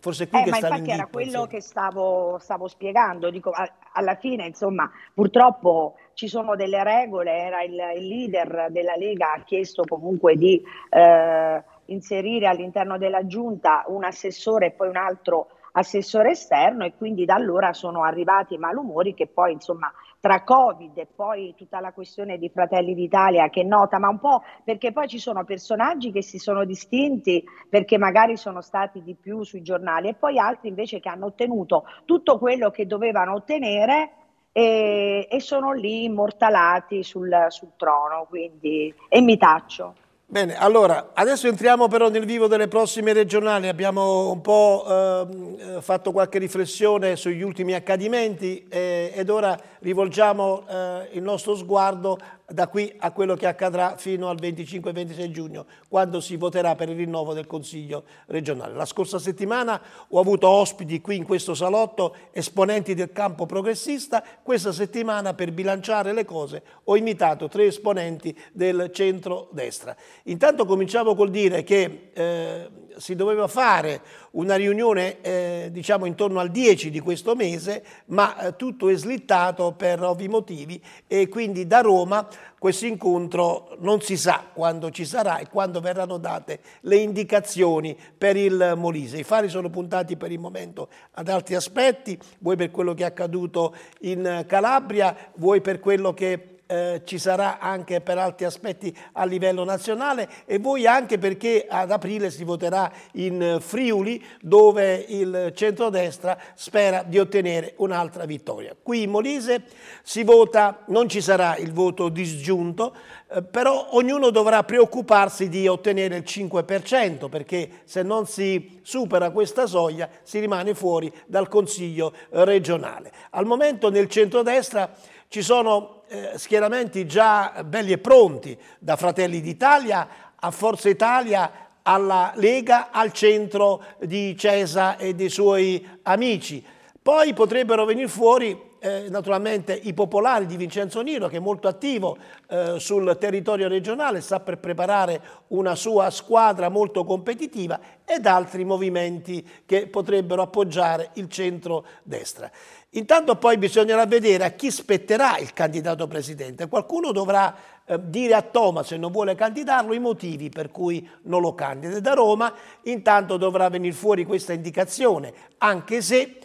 Forse qui eh, che ma sta infatti era quello insomma. che stavo, stavo spiegando. Dico, a, alla fine, insomma, purtroppo ci sono delle regole. Era il, il leader della Lega ha chiesto comunque di eh, inserire all'interno della giunta un assessore e poi un altro assessore esterno e quindi da allora sono arrivati i malumori che poi insomma tra Covid e poi tutta la questione di Fratelli d'Italia che nota, ma un po' perché poi ci sono personaggi che si sono distinti perché magari sono stati di più sui giornali e poi altri invece che hanno ottenuto tutto quello che dovevano ottenere e, e sono lì immortalati sul, sul trono, quindi, e mi taccio. Bene, allora adesso entriamo però nel vivo delle prossime regionali, abbiamo un po' eh, fatto qualche riflessione sugli ultimi accadimenti eh, ed ora rivolgiamo eh, il nostro sguardo da qui a quello che accadrà fino al 25-26 giugno, quando si voterà per il rinnovo del Consiglio regionale. La scorsa settimana ho avuto ospiti qui in questo salotto, esponenti del campo progressista, questa settimana per bilanciare le cose ho invitato tre esponenti del centro-destra. Intanto cominciamo col dire che eh, si doveva fare una riunione eh, diciamo intorno al 10 di questo mese, ma eh, tutto è slittato per ovvi motivi e quindi da Roma questo incontro non si sa quando ci sarà e quando verranno date le indicazioni per il Molise. I fari sono puntati per il momento ad altri aspetti, vuoi per quello che è accaduto in Calabria, vuoi per quello che eh, ci sarà anche per altri aspetti a livello nazionale e voi anche perché ad aprile si voterà in Friuli dove il centrodestra spera di ottenere un'altra vittoria. Qui in Molise si vota, non ci sarà il voto disgiunto, eh, però ognuno dovrà preoccuparsi di ottenere il 5% perché se non si supera questa soglia si rimane fuori dal Consiglio regionale. Al momento nel centrodestra ci sono eh, schieramenti già belli e pronti, da Fratelli d'Italia a Forza Italia, alla Lega, al centro di Cesa e dei suoi amici. Poi potrebbero venire fuori eh, naturalmente i popolari di Vincenzo Niro che è molto attivo eh, sul territorio regionale, sta per preparare una sua squadra molto competitiva ed altri movimenti che potrebbero appoggiare il centro-destra. Intanto poi bisognerà vedere a chi spetterà il candidato presidente. Qualcuno dovrà eh, dire a Thomas, se non vuole candidarlo, i motivi per cui non lo candida. Da Roma intanto dovrà venire fuori questa indicazione, anche se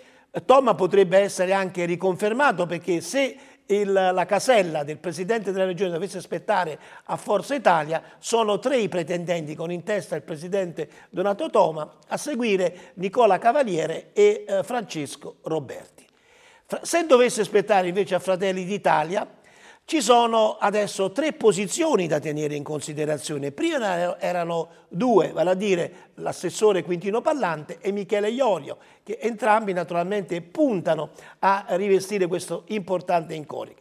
Toma potrebbe essere anche riconfermato perché se il, la casella del Presidente della Regione dovesse aspettare a Forza Italia, sono tre i pretendenti con in testa il Presidente Donato Toma, a seguire Nicola Cavaliere e eh, Francesco Roberti. Se dovesse aspettare invece a Fratelli d'Italia, ci sono adesso tre posizioni da tenere in considerazione. Prima erano due, vale a dire l'assessore Quintino Pallante e Michele Iorio, che entrambi naturalmente puntano a rivestire questo importante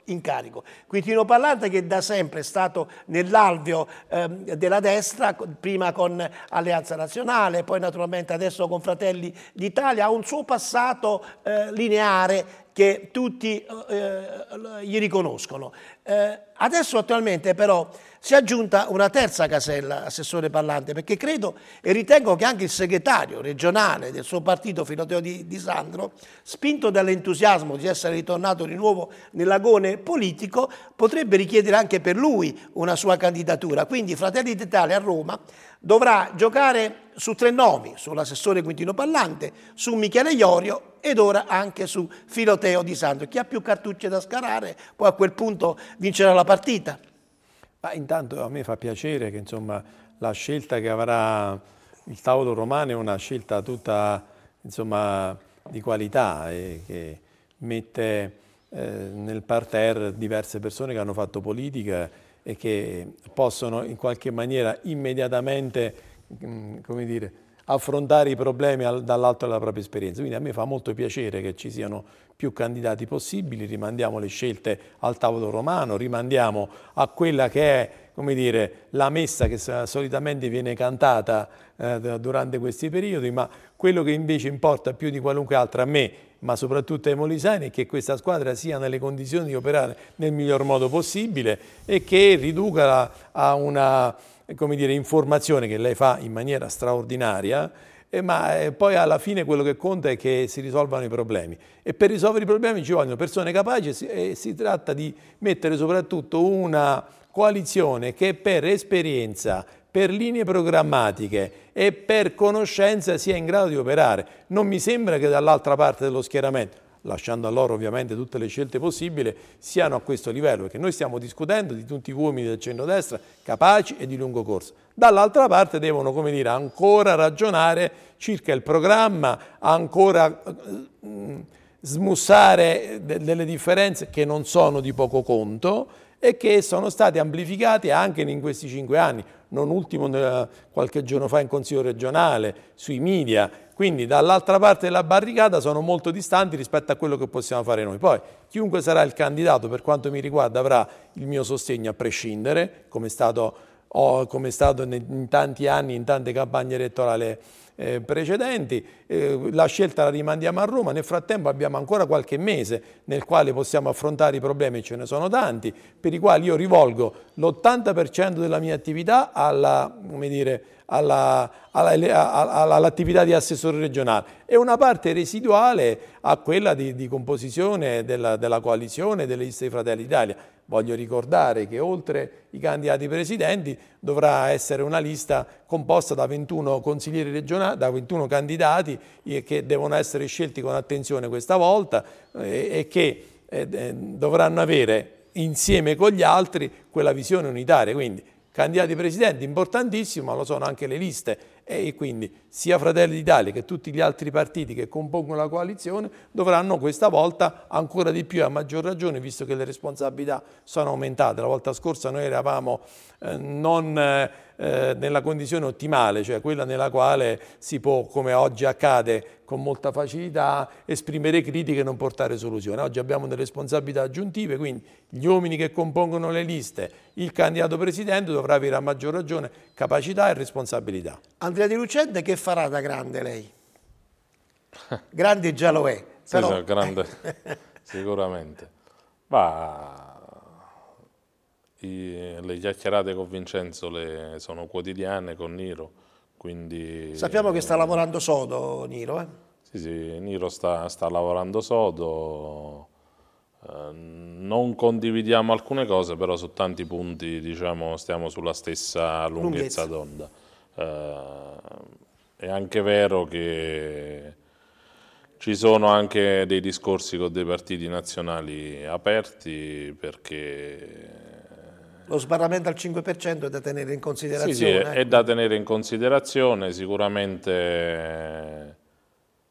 incarico. Quintino Pallante che da sempre è stato nell'alveo eh, della destra, prima con Alleanza Nazionale, poi naturalmente adesso con Fratelli d'Italia, ha un suo passato eh, lineare che tutti eh, gli riconoscono. Eh, adesso attualmente però si è aggiunta una terza casella, Assessore Pallante, perché credo e ritengo che anche il segretario regionale del suo partito, Filoteo di, di Sandro, spinto dall'entusiasmo di essere ritornato di nuovo nell'agone politico, potrebbe richiedere anche per lui una sua candidatura. Quindi Fratelli d'Italia a Roma dovrà giocare su tre nomi, sull'assessore Quintino Pallante, su Michele Iorio ed ora anche su Filoteo di Sandro. Chi ha più cartucce da scarare poi a quel punto vincerà la partita. Ma intanto a me fa piacere che insomma, la scelta che avrà il tavolo romano è una scelta tutta insomma, di qualità e che mette eh, nel parterre diverse persone che hanno fatto politica e che possono in qualche maniera immediatamente mm, come dire, affrontare i problemi dall'alto della propria esperienza. Quindi a me fa molto piacere che ci siano più candidati possibili, rimandiamo le scelte al tavolo romano, rimandiamo a quella che è dire, la messa che solitamente viene cantata eh, durante questi periodi, ma quello che invece importa più di qualunque altro a me, ma soprattutto ai molisani, è che questa squadra sia nelle condizioni di operare nel miglior modo possibile e che riduca a una dire, informazione che lei fa in maniera straordinaria, eh, ma eh, poi alla fine quello che conta è che si risolvano i problemi e per risolvere i problemi ci vogliono persone capaci e si tratta di mettere soprattutto una coalizione che per esperienza, per linee programmatiche e per conoscenza sia in grado di operare. Non mi sembra che dall'altra parte dello schieramento lasciando a loro ovviamente tutte le scelte possibili, siano a questo livello, perché noi stiamo discutendo di tutti gli uomini del centro-destra capaci e di lungo corso. Dall'altra parte devono, come dire, ancora ragionare circa il programma, ancora eh, smussare delle differenze che non sono di poco conto e che sono state amplificate anche in questi cinque anni, non ultimo qualche giorno fa in Consiglio regionale, sui media, quindi dall'altra parte della barricata sono molto distanti rispetto a quello che possiamo fare noi. Poi chiunque sarà il candidato per quanto mi riguarda avrà il mio sostegno a prescindere, come è stato, come è stato in tanti anni, in tante campagne elettorali eh, precedenti, eh, la scelta la rimandiamo a Roma, nel frattempo abbiamo ancora qualche mese nel quale possiamo affrontare i problemi, ce ne sono tanti, per i quali io rivolgo l'80% della mia attività alla, dire, all'attività di assessore regionale e una parte residuale a quella di, di composizione della, della coalizione delle liste di Fratelli d'Italia. Voglio ricordare che oltre i candidati presidenti dovrà essere una lista composta da 21 consiglieri regionali, da 21 candidati che devono essere scelti con attenzione questa volta e che eh, eh, dovranno avere insieme con gli altri quella visione unitaria. Quindi candidati presidenti importantissimo, ma lo sono anche le liste e quindi sia Fratelli d'Italia che tutti gli altri partiti che compongono la coalizione dovranno questa volta ancora di più a maggior ragione visto che le responsabilità sono aumentate. La volta scorsa noi eravamo eh, non eh, nella condizione ottimale, cioè quella nella quale si può, come oggi accade, con molta facilità esprimere critiche e non portare soluzioni. Oggi abbiamo delle responsabilità aggiuntive, quindi gli uomini che compongono le liste, il candidato presidente dovrà avere a maggior ragione capacità e responsabilità. Andrea Di Lucente che farà da grande lei? grande già lo è. Però... Sì, grande, sicuramente. Ma i, le chiacchierate con Vincenzo le, sono quotidiane con Niro quindi, Sappiamo che sta lavorando sodo Niro. Eh? Sì, sì, Niro sta, sta lavorando sodo. Eh, non condividiamo alcune cose, però su tanti punti diciamo, stiamo sulla stessa lunghezza, lunghezza. d'onda. Eh, è anche vero che ci sono anche dei discorsi con dei partiti nazionali aperti perché lo sbarramento al 5% è da tenere in considerazione? Sì, sì è, da tenere in considerazione, sicuramente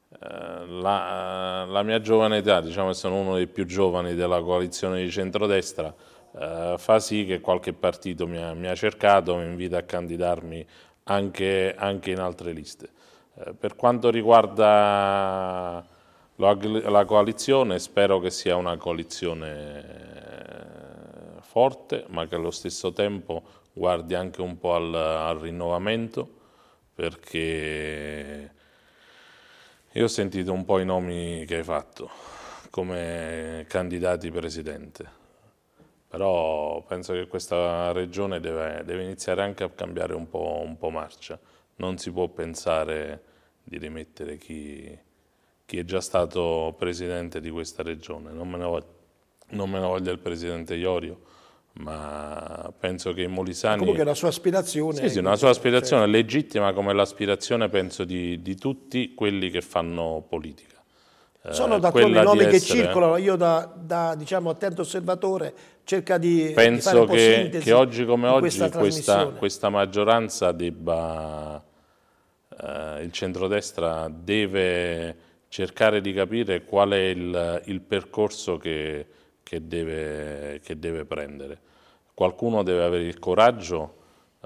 eh, la, la, mia giovane età, diciamo che sono uno dei più giovani della coalizione di centrodestra, eh, fa sì che qualche partito mi ha, mi ha, cercato, mi invita a candidarmi anche, anche in altre liste. Eh, per quanto riguarda la, la coalizione, spero che sia una coalizione forte, ma che allo stesso tempo guardi anche un po' al, al rinnovamento, perché io ho sentito un po' i nomi che hai fatto come candidati presidente, però penso che questa regione deve, deve iniziare anche a cambiare un po', un po', marcia. Non si può pensare di rimettere chi, chi, è già stato presidente di questa regione. Non me ne voglia, me ne voglia il presidente Iorio, ma penso che i Molisani... Comunque la sua aspirazione... Sì, sì, una sua aspirazione cioè... legittima come l'aspirazione penso di, di, tutti quelli che fanno politica. Eh, Sono d'accordo i nomi che essere... circolano, io da, da diciamo, attento osservatore cerca di, penso di che, che, oggi come oggi questa, questa, questa maggioranza debba, eh, il centrodestra deve cercare di capire qual è il, il percorso che che deve, che deve prendere. Qualcuno deve avere il coraggio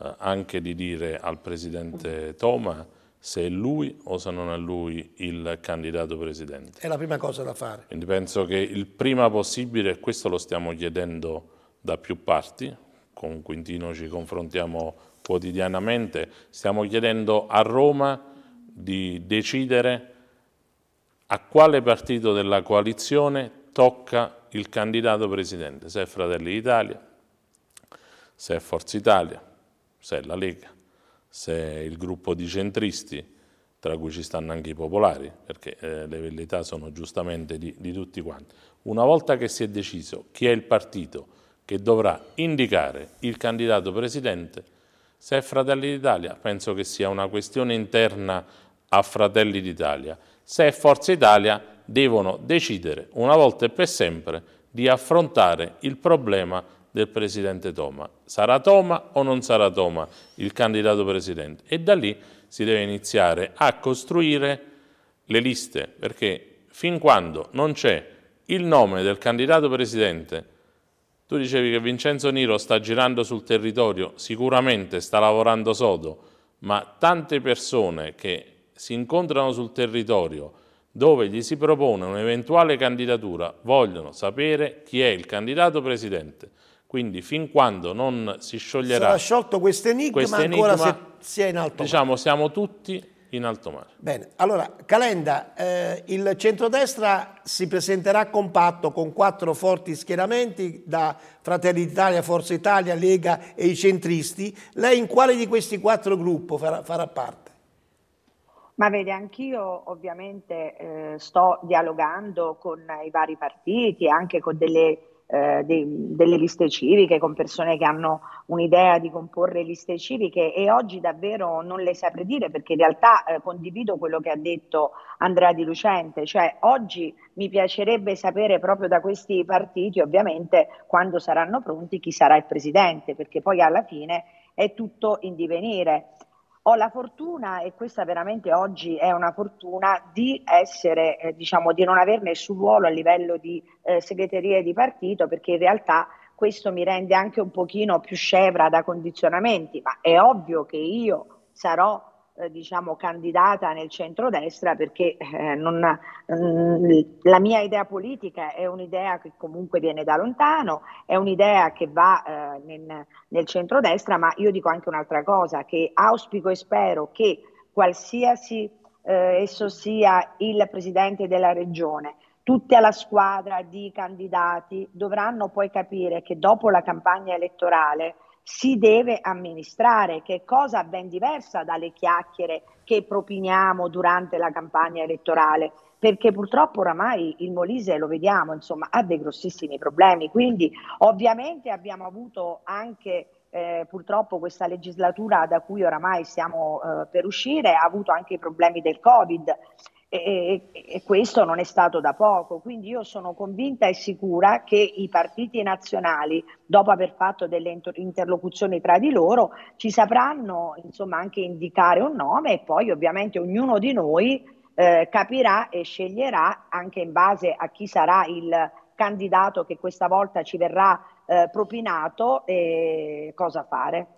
eh, anche di dire al Presidente Toma se è lui o se non è lui il candidato Presidente. È la prima cosa da fare. Quindi penso che il prima possibile, e questo lo stiamo chiedendo da più parti, con Quintino ci confrontiamo quotidianamente, stiamo chiedendo a Roma di decidere a quale partito della coalizione tocca il candidato presidente, se è Fratelli d'Italia, se è Forza Italia, se è la Lega, se è il gruppo di centristi, tra cui ci stanno anche i popolari, perché eh, le velleità sono giustamente di, di tutti quanti. Una volta che si è deciso chi è il partito che dovrà indicare il candidato presidente, se è Fratelli d'Italia, penso che sia una questione interna a Fratelli d'Italia. Se è Forza Italia, devono decidere una volta e per sempre di affrontare il problema del Presidente Toma. Sarà Toma o non sarà Toma il candidato Presidente? E da lì si deve iniziare a costruire le liste, perché fin quando non c'è il nome del candidato presidente, tu dicevi che Vincenzo Niro sta girando sul territorio, sicuramente sta lavorando sodo, ma tante persone che si incontrano sul territorio dove gli si propone un'eventuale candidatura vogliono sapere chi è il candidato presidente. Quindi fin quando non si scioglierà... Sarà sciolto questo enigma, ancora se si è in alto mare. Diciamo, siamo tutti in alto mare. Bene, allora Calenda, eh, il centrodestra si presenterà compatto con quattro forti schieramenti da Fratelli d'Italia, Forza Italia, Lega e i centristi. Lei in quale di questi quattro gruppi farà, farà parte? Ma vede, anch'io ovviamente eh, sto dialogando con i vari partiti, anche con delle eh, de, delle liste civiche, con persone che hanno un'idea di comporre liste civiche e oggi davvero non le saprei dire perché in realtà eh, condivido quello che ha detto Andrea Di Lucente, cioè oggi mi piacerebbe sapere proprio da questi partiti ovviamente quando saranno pronti chi sarà il presidente, perché poi alla fine è tutto in divenire ho la fortuna, e questa veramente oggi è una fortuna, di essere, eh, diciamo, di non avere nessun ruolo a livello di eh, segreteria di partito, perché in realtà questo mi rende anche un pochino più scevra da condizionamenti, ma è ovvio che io sarò eh, diciamo, candidata nel centrodestra perché eh, non, mh, mm, la mia idea politica è un'idea che comunque viene da lontano, è un'idea che va eh, nel, nel centrodestra, ma io dico anche un'altra cosa, che auspico e spero che qualsiasi eh, esso sia il presidente della regione, tutta la squadra di candidati dovranno poi capire che dopo la campagna elettorale si deve amministrare, che è cosa ben diversa dalle chiacchiere che propiniamo durante la campagna elettorale, perché purtroppo oramai il Molise, lo vediamo, insomma, ha dei grossissimi problemi, quindi ovviamente abbiamo avuto anche eh, purtroppo questa legislatura da cui oramai stiamo eh, per uscire ha avuto anche i problemi del Covid e, e, questo non è stato da poco, quindi io sono convinta e sicura che i partiti nazionali, dopo aver fatto delle interlocuzioni tra di loro, ci sapranno insomma anche indicare un nome e poi ovviamente ognuno di noi eh, capirà e sceglierà anche in base a chi sarà il candidato che questa volta ci verrà eh, propinato e cosa fare.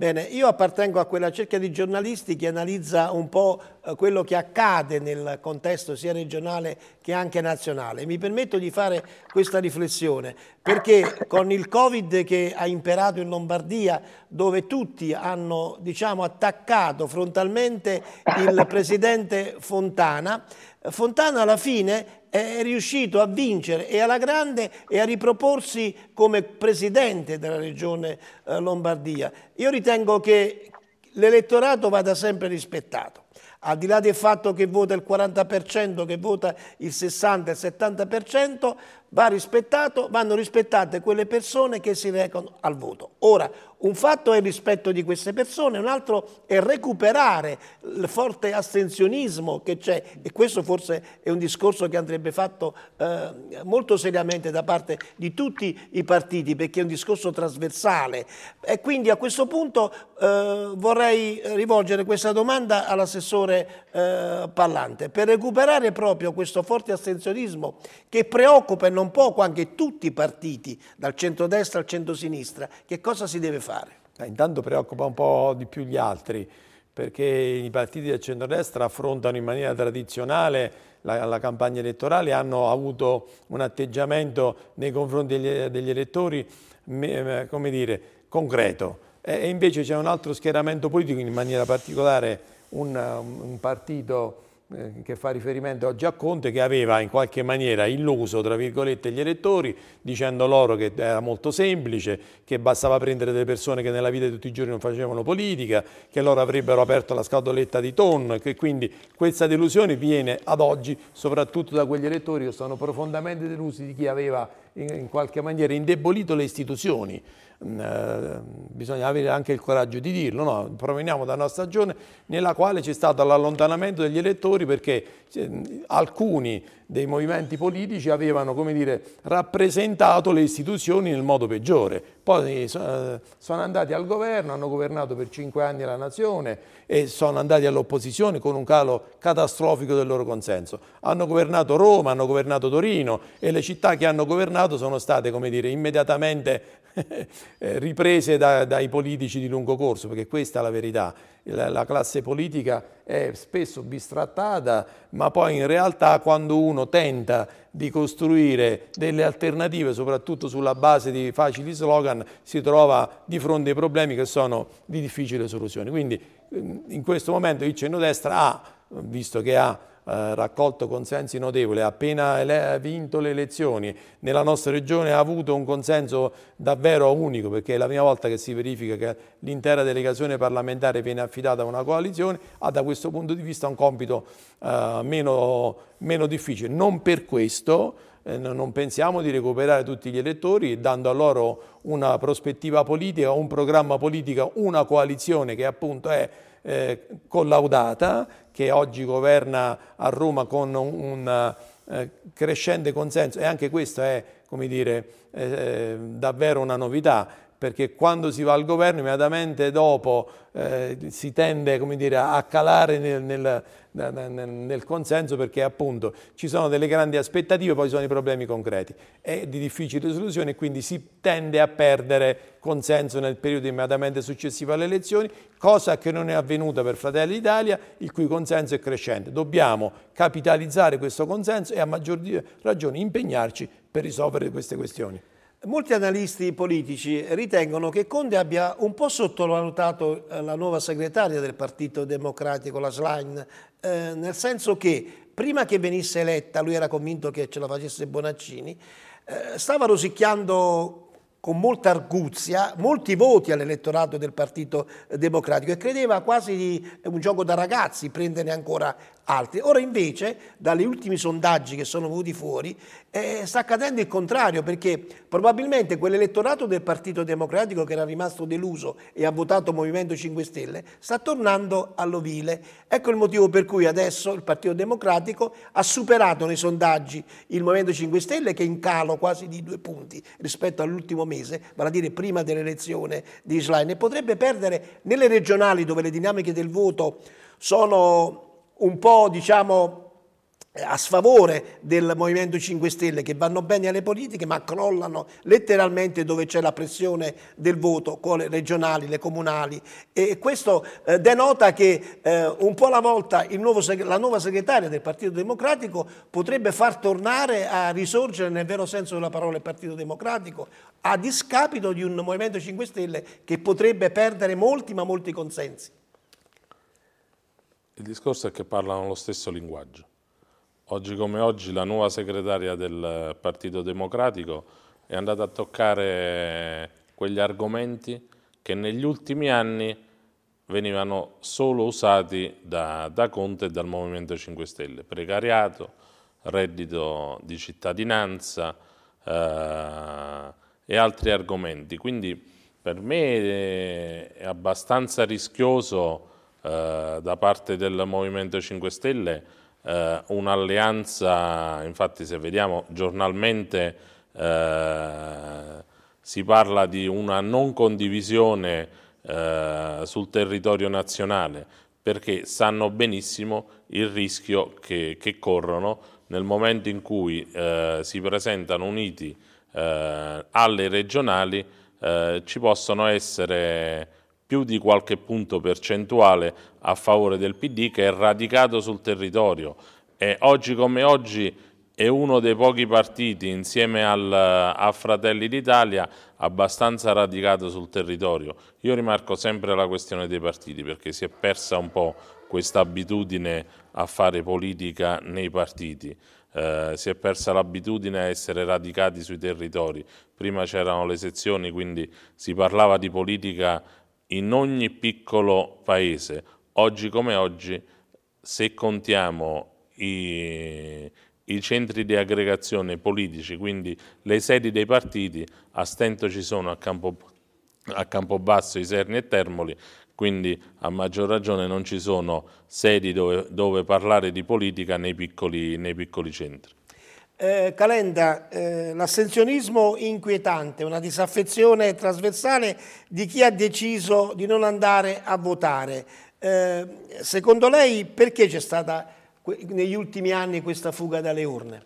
Bene, io appartengo a quella cerchia di giornalisti che analizza un po' eh, quello che accade nel contesto sia regionale che anche nazionale. Mi permetto di fare questa riflessione perché con il Covid che ha imperato in Lombardia, dove tutti hanno diciamo, attaccato frontalmente il presidente Fontana, Fontana alla fine è riuscito a vincere e alla grande e a riproporsi come presidente della regione eh, Lombardia. Io ritengo che l'elettorato vada sempre rispettato al di là del fatto che vota il 40%, che vota il 60%, il 70%, va rispettato, vanno rispettate quelle persone che si recano al voto. Ora, un fatto è il rispetto di queste persone, un altro è recuperare il forte astensionismo che c'è e questo forse è un discorso che andrebbe fatto eh, molto seriamente da parte di tutti i partiti perché è un discorso trasversale e quindi a questo punto eh, vorrei rivolgere questa domanda all'assessore eh, Pallante per recuperare proprio questo forte astensionismo che preoccupa e non poco anche tutti i partiti dal centrodestra al centrosinistra, che cosa si deve fare? Eh, intanto preoccupa un po' di più gli altri, perché i partiti del centrodestra affrontano in maniera tradizionale la, la campagna elettorale, hanno avuto un atteggiamento nei confronti degli, degli elettori, come dire, concreto. E invece c'è un altro schieramento politico, in maniera particolare un, un partito eh, che fa riferimento oggi a Conte, che aveva in qualche maniera illuso, tra virgolette, gli elettori, dicendo loro che era molto semplice, che bastava prendere delle persone che nella vita di tutti i giorni non facevano politica, che loro avrebbero aperto la scatoletta di tonno e che quindi questa delusione viene ad oggi soprattutto da quegli elettori che sono profondamente delusi di chi aveva in qualche maniera indebolito le istituzioni. Eh, bisogna avere anche il coraggio di dirlo, no? proveniamo da una stagione nella quale c'è stato l'allontanamento degli elettori perché alcuni dei movimenti politici avevano dire, rappresentato le istituzioni nel modo peggiore. poi sono andati al governo, hanno governato per cinque anni la nazione e sono andati all'opposizione con un calo catastrofico del loro consenso. Hanno governato Roma, hanno governato Torino e le città che hanno governato sono state, dire, immediatamente eh, riprese da, dai politici di lungo corso, perché questa è la verità. La, la, classe politica è spesso bistrattata, ma poi in realtà quando uno tenta di costruire delle alternative, soprattutto sulla base di facili slogan, si trova di fronte ai problemi che sono di difficile soluzione. Quindi in questo momento il centrodestra ha, visto che ha eh, raccolto consensi notevoli, ha appena vinto le elezioni, nella nostra regione ha avuto un consenso davvero unico perché è la prima volta che si verifica che l'intera delegazione parlamentare viene affidata a una coalizione, ha da questo punto di vista un compito eh, meno, meno difficile. Non per questo eh, non pensiamo di recuperare tutti gli elettori dando a loro una prospettiva politica, un programma politico, una coalizione che appunto è eh, collaudata, che oggi governa a Roma con un, eh, crescente consenso. E anche questa è, come dire, eh, davvero una novità perché quando si va al governo immediatamente dopo eh, si tende dire, a calare nel, nel, nel, consenso perché appunto ci sono delle grandi aspettative, poi ci sono i problemi concreti. È di difficile risoluzione e quindi si tende a perdere consenso nel periodo immediatamente successivo alle elezioni, cosa che non è avvenuta per Fratelli d'Italia, il cui consenso è crescente. Dobbiamo capitalizzare questo consenso e a maggior ragione impegnarci per risolvere queste questioni. Molti analisti politici ritengono che Conte abbia un po' sottovalutato eh, la nuova segretaria del Partito Democratico, la Schlein, eh, nel senso che prima che venisse eletta, lui era convinto che ce la facesse Bonaccini, eh, stava rosicchiando con molta arguzia molti voti all'elettorato del Partito Democratico e credeva quasi di un gioco da ragazzi prenderne ancora altri. Ora invece, dagli ultimi sondaggi che sono venuti fuori, eh, sta accadendo il contrario perché probabilmente quell'elettorato del Partito Democratico che era rimasto deluso e ha votato Movimento 5 Stelle sta tornando all'ovile. Ecco il motivo per cui adesso il Partito Democratico ha superato nei sondaggi il Movimento 5 Stelle che è in calo quasi di due punti rispetto all'ultimo mese, vale a dire prima dell'elezione di Schlein, e potrebbe perdere nelle regionali dove le dinamiche del voto sono un po' diciamo a sfavore del Movimento 5 Stelle che vanno bene alle politiche ma crollano letteralmente dove c'è la pressione del voto con le regionali, le comunali e questo eh, denota che eh, un po' alla volta nuovo, la nuova segretaria del Partito Democratico potrebbe far tornare a risorgere nel vero senso della parola il Partito Democratico a discapito di un Movimento 5 Stelle che potrebbe perdere molti ma molti consensi. Il discorso è che parlano lo stesso linguaggio. Oggi come oggi la nuova segretaria del Partito Democratico è andata a toccare quegli argomenti che negli ultimi anni venivano solo usati da, da Conte e dal Movimento 5 Stelle. Precariato, reddito di cittadinanza eh, e altri argomenti. Quindi per me è abbastanza rischioso eh, da parte del Movimento 5 Stelle eh, un'alleanza, infatti se vediamo giornalmente eh, si parla di una non condivisione eh, sul territorio nazionale perché sanno benissimo il rischio che, che corrono nel momento in cui eh, si presentano uniti alle regionali ci possono essere più di qualche punto percentuale a favore del PD che è radicato sul territorio e oggi come oggi è uno dei pochi partiti insieme al, a Fratelli d'Italia abbastanza radicato sul territorio. Io rimarco sempre la questione dei partiti perché si è persa un po' questa abitudine a fare politica nei partiti. Eh, si è persa l'abitudine a essere radicati sui territori. Prima c'erano le sezioni, quindi si parlava di politica in ogni piccolo paese, oggi come oggi, se contiamo i, i centri di aggregazione politici, quindi le sedi dei partiti, a stento ci sono a, Campo, a Campobasso, Iserni e Termoli, quindi a maggior ragione non ci sono sedi dove, dove parlare di politica nei piccoli, nei piccoli centri. Eh, Calenda, eh, l'astensionismo inquietante, una disaffezione trasversale di chi ha deciso di non andare a votare. Eh, secondo lei perché c'è stata negli ultimi anni questa fuga dalle urne?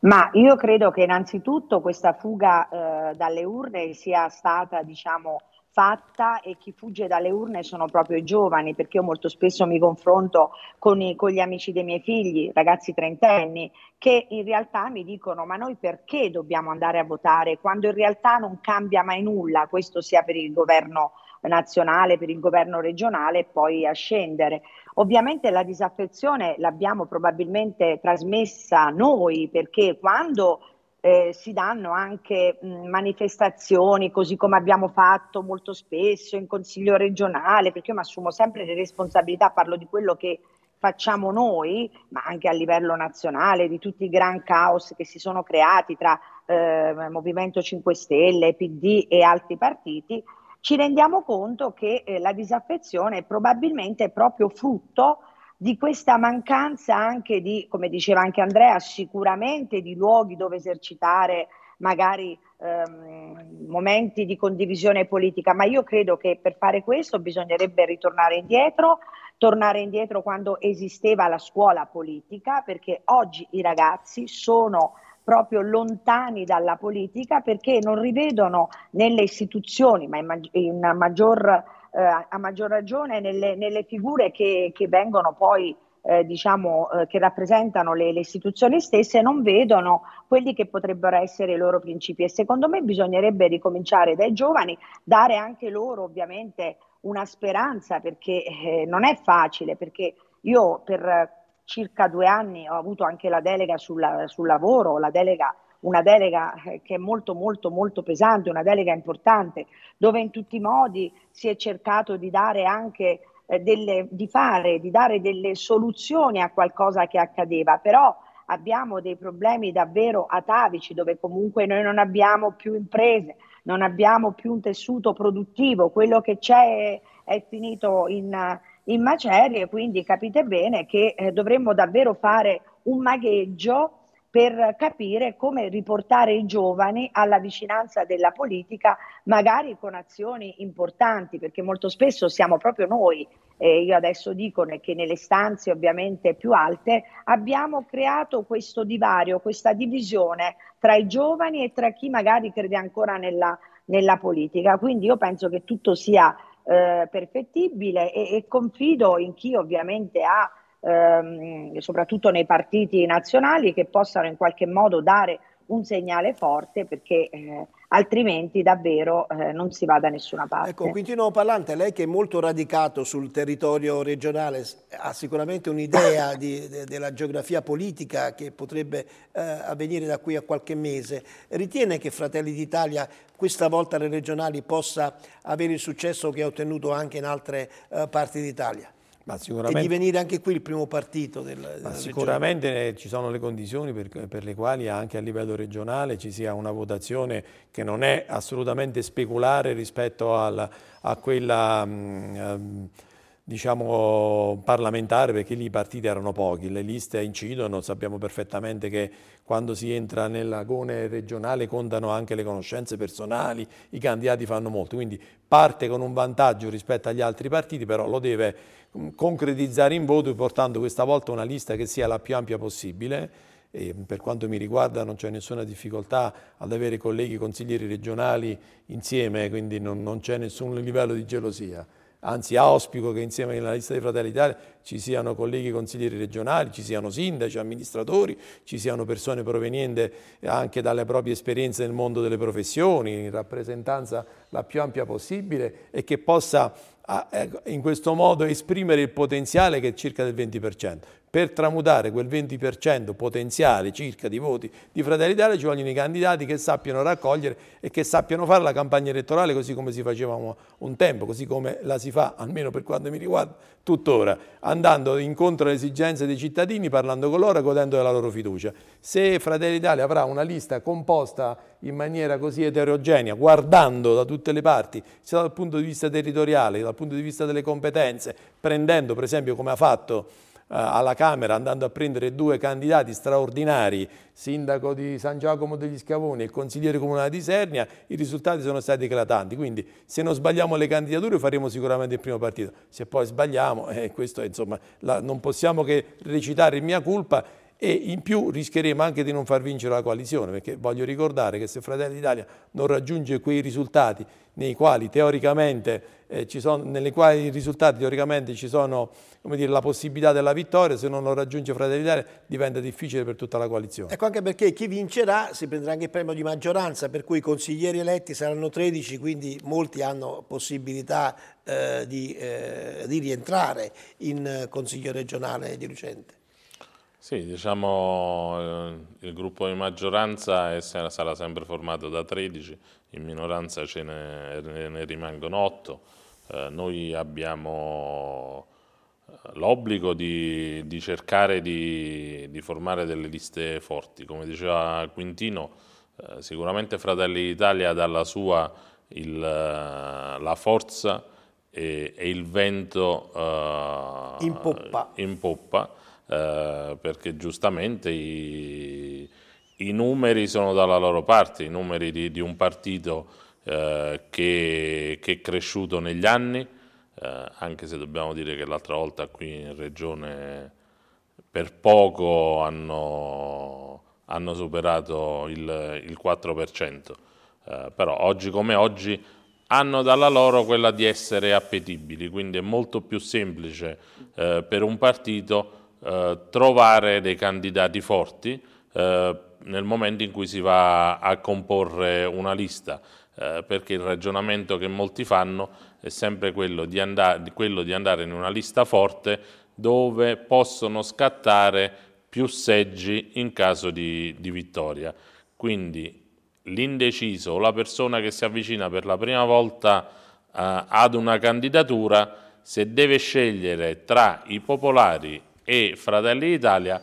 Ma io credo che innanzitutto questa fuga eh, dalle urne sia stata, diciamo, fatta e chi fugge dalle urne sono proprio i giovani, perché io molto spesso mi confronto con, i, con, gli amici dei miei figli, ragazzi trentenni, che in realtà mi dicono ma noi perché dobbiamo andare a votare quando in realtà non cambia mai nulla, questo sia per il governo nazionale, per il governo regionale e poi a scendere. Ovviamente la disaffezione l'abbiamo probabilmente trasmessa noi perché quando eh, si danno anche mh, manifestazioni, così come abbiamo fatto molto spesso in Consiglio regionale, perché io mi assumo sempre le responsabilità, parlo di quello che facciamo noi, ma anche a livello nazionale, di tutti i gran caos che si sono creati tra eh, Movimento 5 Stelle, PD e altri partiti, ci rendiamo conto che eh, la disaffezione è probabilmente proprio frutto di questa mancanza anche di, come diceva anche Andrea, sicuramente di luoghi dove esercitare magari ehm, momenti di condivisione politica, ma io credo che per fare questo bisognerebbe ritornare indietro, tornare indietro quando esisteva la scuola politica, perché oggi i ragazzi sono proprio lontani dalla politica perché non rivedono nelle istituzioni, ma in, mag- in maggior, eh, a maggior ragione nelle, nelle figure che, che, vengono poi eh, diciamo eh, che rappresentano le, le, istituzioni stesse non vedono quelli che potrebbero essere i loro principi. E secondo me bisognerebbe ricominciare dai giovani, dare anche loro ovviamente una speranza perché eh, non è facile perché io per circa due anni ho avuto anche la delega sulla, sul lavoro, la delega, una delega eh, che è molto molto molto pesante, una delega importante, dove in tutti i modi si è cercato di dare anche eh, delle, di fare, di dare delle soluzioni a qualcosa che accadeva, però abbiamo dei problemi davvero atavici dove comunque noi non abbiamo più imprese, non abbiamo più un tessuto produttivo, quello che c'è è, è finito in in macerie, quindi capite bene che eh, dovremmo davvero fare un magheggio per capire come riportare i giovani alla vicinanza della politica, magari con azioni importanti, perché molto spesso siamo proprio noi, eh, io adesso dico che nelle stanze ovviamente più alte, abbiamo creato questo divario, questa divisione tra i giovani e tra chi magari crede ancora nella, nella politica. Quindi io penso che tutto sia eh, perfettibile e, e, confido in chi ovviamente ha, ehm, soprattutto nei partiti nazionali, che possano in qualche modo dare un segnale forte perché eh, altrimenti davvero eh, non si va da nessuna parte. Ecco, Quintino Parlante, lei che è molto radicato sul territorio regionale, ha sicuramente un'idea de, della geografia politica che potrebbe eh, avvenire da qui a qualche mese. Ritiene che Fratelli d'Italia questa volta alle regionali possa avere il successo che ha ottenuto anche in altre eh, parti d'Italia? E divenire anche qui il primo partito del, della Sicuramente regione. ci sono le condizioni per, per, le quali anche a livello regionale ci sia una votazione che non è assolutamente speculare rispetto alla, a quella mh, diciamo, parlamentare perché lì i partiti erano pochi, le liste incidono, sappiamo perfettamente che quando si entra nell'agone regionale contano anche le conoscenze personali, i candidati fanno molto, quindi parte con un vantaggio rispetto agli altri partiti, però lo deve concretizzare in voto portando questa volta una lista che sia la più ampia possibile e per quanto mi riguarda non c'è nessuna difficoltà ad avere colleghi consiglieri regionali insieme, quindi non, non c'è nessun livello di gelosia. Anzi auspico che insieme alla lista dei Fratelli d'Italia ci siano colleghi consiglieri regionali, ci siano sindaci, amministratori, ci siano persone provenienti anche dalle proprie esperienze nel mondo delle professioni, in rappresentanza la più ampia possibile e che possa Ecco, in questo modo esprimere il potenziale che è circa del 20%. Per tramutare quel 20% potenziale circa di voti di Fratelli d'Italia ci vogliono i candidati che sappiano raccogliere e che sappiano fare la campagna elettorale così come si faceva un tempo, così come la si fa, almeno per quanto mi riguarda, tuttora, andando incontro alle esigenze dei cittadini, parlando con loro e godendo della loro fiducia. Se Fratelli d'Italia avrà una lista composta in maniera così eterogenea, guardando da tutte le parti, sia dal punto di vista territoriale, dal punto di vista delle competenze, prendendo per esempio come ha fatto alla Camera andando a prendere due candidati straordinari, sindaco di San Giacomo degli Scavoni e consigliere comunale di Sernia, i risultati sono stati eclatanti. Quindi se non sbagliamo le candidature faremo sicuramente il primo partito. Se poi sbagliamo, eh, questo insomma, la, non possiamo che recitare mia colpa e in più rischieremo anche di non far vincere la coalizione, perché voglio ricordare che se Fratelli d'Italia non raggiunge quei risultati nei quali teoricamente eh, ci sono, nelle quali risultati teoricamente ci sono dire, la possibilità della vittoria, se non lo raggiunge Fratelli d'Italia diventa difficile per tutta la coalizione. Ecco anche perché chi vincerà si prenderà anche il premio di maggioranza, per cui i consiglieri eletti saranno 13, quindi molti hanno possibilità eh, di, eh, di rientrare in Consiglio regionale di Lucente. Sì, diciamo eh, il gruppo di maggioranza sarà sempre formato da 13, in minoranza ce ne, ne rimangono 8. Eh, noi abbiamo eh, l'obbligo di, di, cercare di, di, formare delle liste forti. Come diceva Quintino, eh, sicuramente Fratelli d'Italia dà la sua il, la forza e, e il vento uh, in poppa. In poppa eh, perché giustamente i, i, numeri sono dalla loro parte, i numeri di, di un partito eh, che, che, è cresciuto negli anni, eh, anche se dobbiamo dire che l'altra volta qui in Regione per poco hanno, hanno superato il, il 4%, eh, però oggi come oggi hanno dalla loro quella di essere appetibili, quindi è molto più semplice eh, per un partito eh, trovare dei candidati forti eh, nel momento in cui si va a comporre una lista, eh, perché il ragionamento che molti fanno è sempre quello di, andare, quello di andare in una lista forte dove possono scattare più seggi in caso di, di vittoria. Quindi l'indeciso o la persona che si avvicina per la prima volta eh, ad una candidatura, se deve scegliere tra i popolari e Fratelli d'Italia,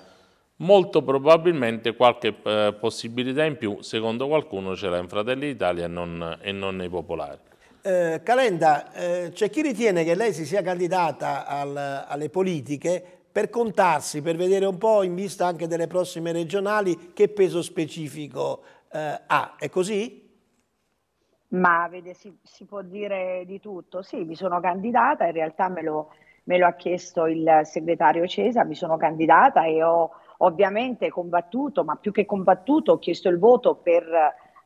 molto probabilmente qualche eh, possibilità in più, secondo qualcuno, ce l'ha in Fratelli d'Italia e non, e non nei popolari. Eh, Calenda, eh, c'è chi ritiene che lei si sia candidata al, alle politiche per contarsi, per vedere un po' in vista anche delle prossime regionali che peso specifico eh, ha. È così? Ma vede, si, si, può dire di tutto. Sì, mi sono candidata, in realtà me lo, me lo ha chiesto il segretario Cesa, mi sono candidata e ho ovviamente combattuto, ma più che combattuto ho chiesto il voto per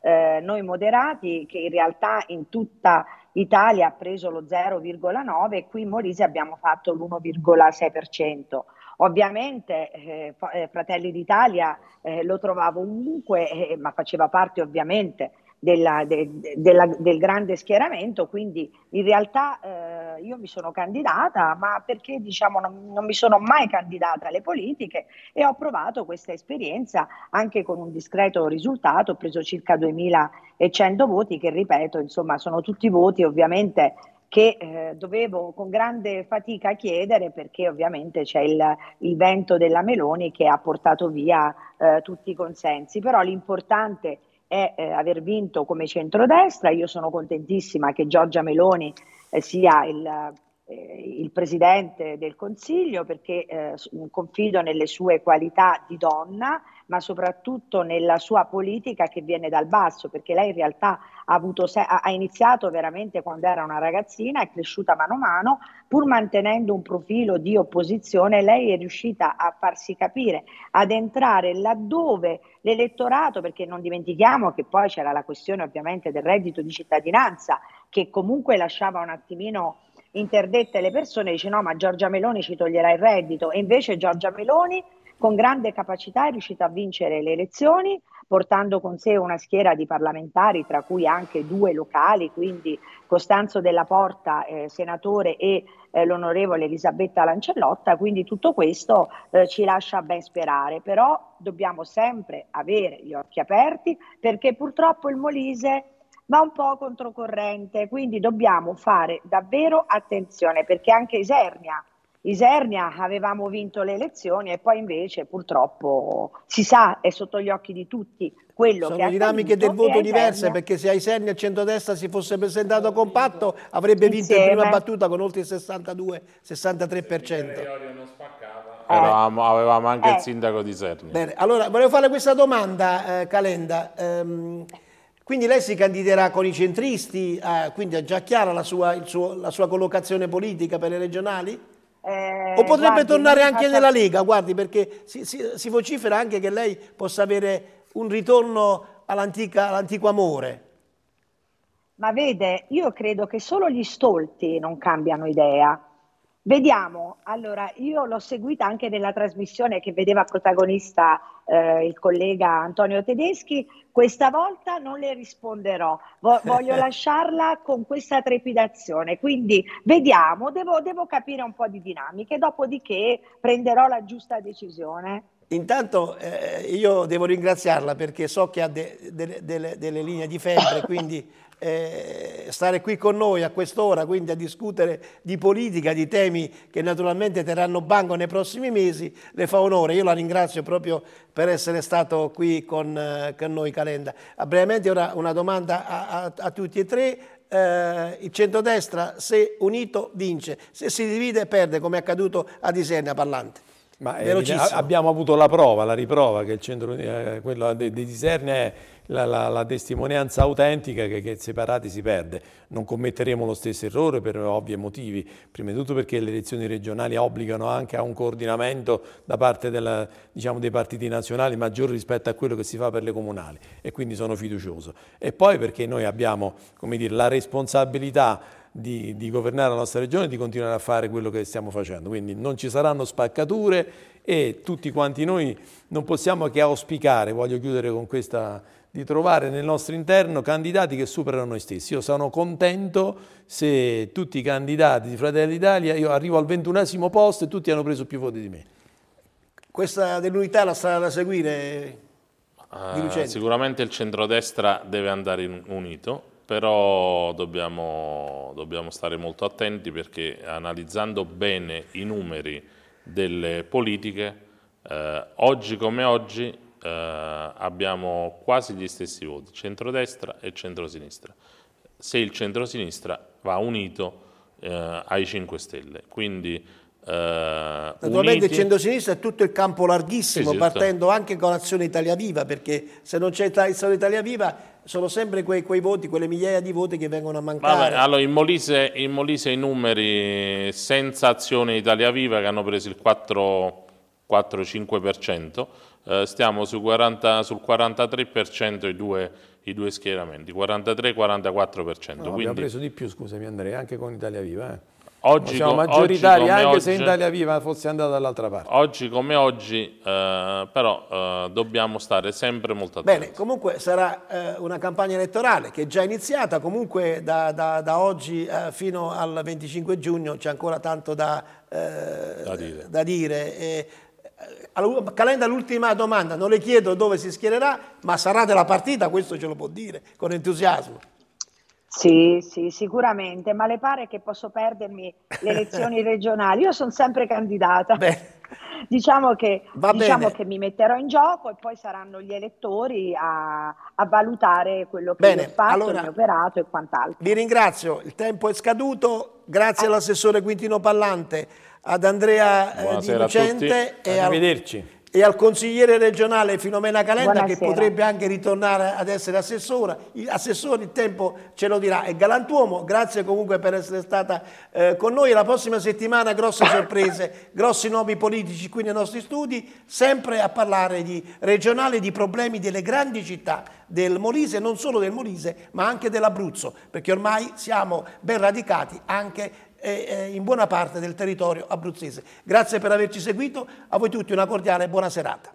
eh, noi moderati che in realtà in tutta Italia ha preso lo 0,9 e qui in Molise abbiamo fatto l'1,6%. Ovviamente eh, eh, Fratelli d'Italia eh, lo trovavo ovunque, eh, ma faceva parte ovviamente della, de, della, del grande schieramento, quindi in realtà eh, io mi sono candidata, ma perché diciamo non, non, mi sono mai candidata alle politiche e ho provato questa esperienza anche con un discreto risultato, ho preso circa 2100 voti che ripeto, insomma sono tutti voti ovviamente che eh, dovevo con grande fatica chiedere perché ovviamente c'è il, il, vento della Meloni che ha portato via eh, tutti i consensi, però l'importante è eh, aver vinto come centrodestra. Io sono contentissima che Giorgia Meloni eh, sia il, eh, il, Presidente del Consiglio perché eh, confido nelle sue qualità di donna, ma soprattutto nella sua politica che viene dal basso, perché lei in realtà ha, avuto, ha iniziato veramente quando era una ragazzina, è cresciuta mano a mano, pur mantenendo un profilo di opposizione, lei è riuscita a farsi capire, ad entrare laddove l'elettorato, perché non dimentichiamo che poi c'era la questione ovviamente del reddito di cittadinanza, che comunque lasciava un attimino interdette le persone, dice no ma Giorgia Meloni ci toglierà il reddito e invece Giorgia Meloni con grande capacità è riuscita a vincere le elezioni portando con sé una schiera di parlamentari, tra cui anche due locali, quindi Costanzo della Porta, eh, senatore, e eh, l'onorevole Elisabetta Lancellotta, quindi tutto questo eh, ci lascia ben sperare, però dobbiamo sempre avere gli occhi aperti perché purtroppo il Molise va un po' controcorrente, quindi dobbiamo fare davvero attenzione perché anche Isernia Isernia avevamo vinto le elezioni e poi invece purtroppo si sa, è sotto gli occhi di tutti quello Sono che dinamiche del voto diverse perché se a Isernia il centrodestra si fosse presentato compatto avrebbe vinto Insieme. in prima battuta con oltre il 62-63%. eravamo, avevamo anche Eh. il sindaco di Serni. Bene, allora volevo fare questa domanda, eh, Calenda. Ehm, quindi lei si candiderà con i centristi, eh, quindi è già chiara la sua, il suo- la sua collocazione politica per le regionali? Eh, O potrebbe guardi, tornare anche nella Lega, guardi, perché si, si- si vocifera anche che lei possa avere un ritorno all'antico amore. Ma vede, io credo che solo gli stolti non cambiano idea. Vediamo, allora io l'ho seguita anche nella trasmissione che vedeva protagonista eh, il collega Antonio Tedeschi, questa volta non le risponderò, Vo- voglio lasciarla con questa trepidazione, quindi vediamo, devo, devo capire un po' di dinamiche, dopodiché prenderò la giusta decisione. Intanto eh, io devo ringraziarla perché so che ha de- delle- delle- delle linee di febbre, quindi eh, stare qui con noi a quest'ora, quindi a discutere di politica, di temi che naturalmente terranno banco nei prossimi mesi, le fa onore. Io la ringrazio proprio per essere stato qui con, eh, con noi Calenda. Ah, brevemente ora una domanda a, a- a tutti e tre. Eh, il centrodestra, se unito, vince, se si divide, perde, come è accaduto a Disernia Parlante. Ma abbiamo avuto la prova, la riprova che il centro eh, quello di, di Disernia è la, la- la testimonianza autentica che, che separati si perde. Non commetteremo lo stesso errore per ovvi motivi, prima di tutto perché le elezioni regionali obbligano anche a un coordinamento da parte della- diciamo, dei partiti nazionali maggiore rispetto a quello che si fa per le comunali e quindi sono fiducioso. E poi perché noi abbiamo dire, la responsabilità di, di governare la nostra regione e di continuare a fare quello che stiamo facendo. Quindi non ci saranno spaccature e tutti quanti noi non possiamo che auspicare, voglio chiudere con questa, di trovare nel nostro interno candidati che superano noi stessi. Io sono contento se tutti i candidati di Fratelli d'Italia, io arrivo al ventunesimo posto e tutti hanno preso più voti di me. Questa dell'unità è la strada da seguire Lucenti. sicuramente il centrodestra deve andare in- unito, però dobbiamo, dobbiamo stare molto attenti perché analizzando bene i numeri delle politiche, eh, oggi come oggi eh, abbiamo quasi gli stessi voti, centrodestra e centrosinistra. Se il centrosinistra va unito eh, ai 5 Stelle, quindi eh, Naturalmente uniti- il centro-sinistra è tutto il campo larghissimo, Sì, sì, partendo anche con Azione Italia Viva, perché se non c'è Azione Italia Viva sono sempre quei, quei voti, quelle migliaia di voti che vengono a mancare. Vabbè, allora in Molise, in Molise i numeri senza azione Italia Viva che hanno preso il 4 4-5%, eh, stiamo su 40 sul 43% i due, i due schieramenti, 43-44%. No, quindi abbiamo preso di più, scusami Andrea, anche con Italia Viva. eh. Oggi siamo maggioritari oggi come anche se oggi- Italia Viva fosse andata dall'altra parte. oggi come oggi, eh, però eh, dobbiamo stare sempre molto attenti. Bene, comunque sarà eh, una campagna elettorale che è già iniziata, comunque da, da- da oggi eh, fino al 25 giugno c'è ancora tanto da, eh, Da dire. da dire. Eh, Calenda, l'ultima domanda, non le chiedo dove si schiererà, ma sarà della partita, questo ce lo può dire, con entusiasmo. Sì, sì, sicuramente, ma le pare che posso perdermi le elezioni regionali? Io sono sempre candidata. Diciamo, che, diciamo che mi metterò in gioco e poi saranno gli elettori a, a valutare quello che Bene, ho fatto, allora- il mio operato e quant'altro. Vi ringrazio, il tempo è scaduto, grazie all'assessore Quintino Pallante, ad Andrea eh, Di Buonasera a Lucente tutti. e al, e al consigliere regionale Filomena Calenda che Buonasera. potrebbe anche ritornare ad essere assessora. Il assessore il tempo ce lo dirà. È galantuomo, grazie comunque per essere stata eh, con noi. La prossima settimana grosse sorprese, grossi nuovi politici qui nei nostri studi, sempre a parlare di regionale, di problemi delle grandi città del Molise, non solo del Molise, ma anche dell'Abruzzo, perché ormai siamo ben radicati anche in buona parte del territorio abruzzese. Grazie per averci seguito, a voi tutti una cordiale e buona serata.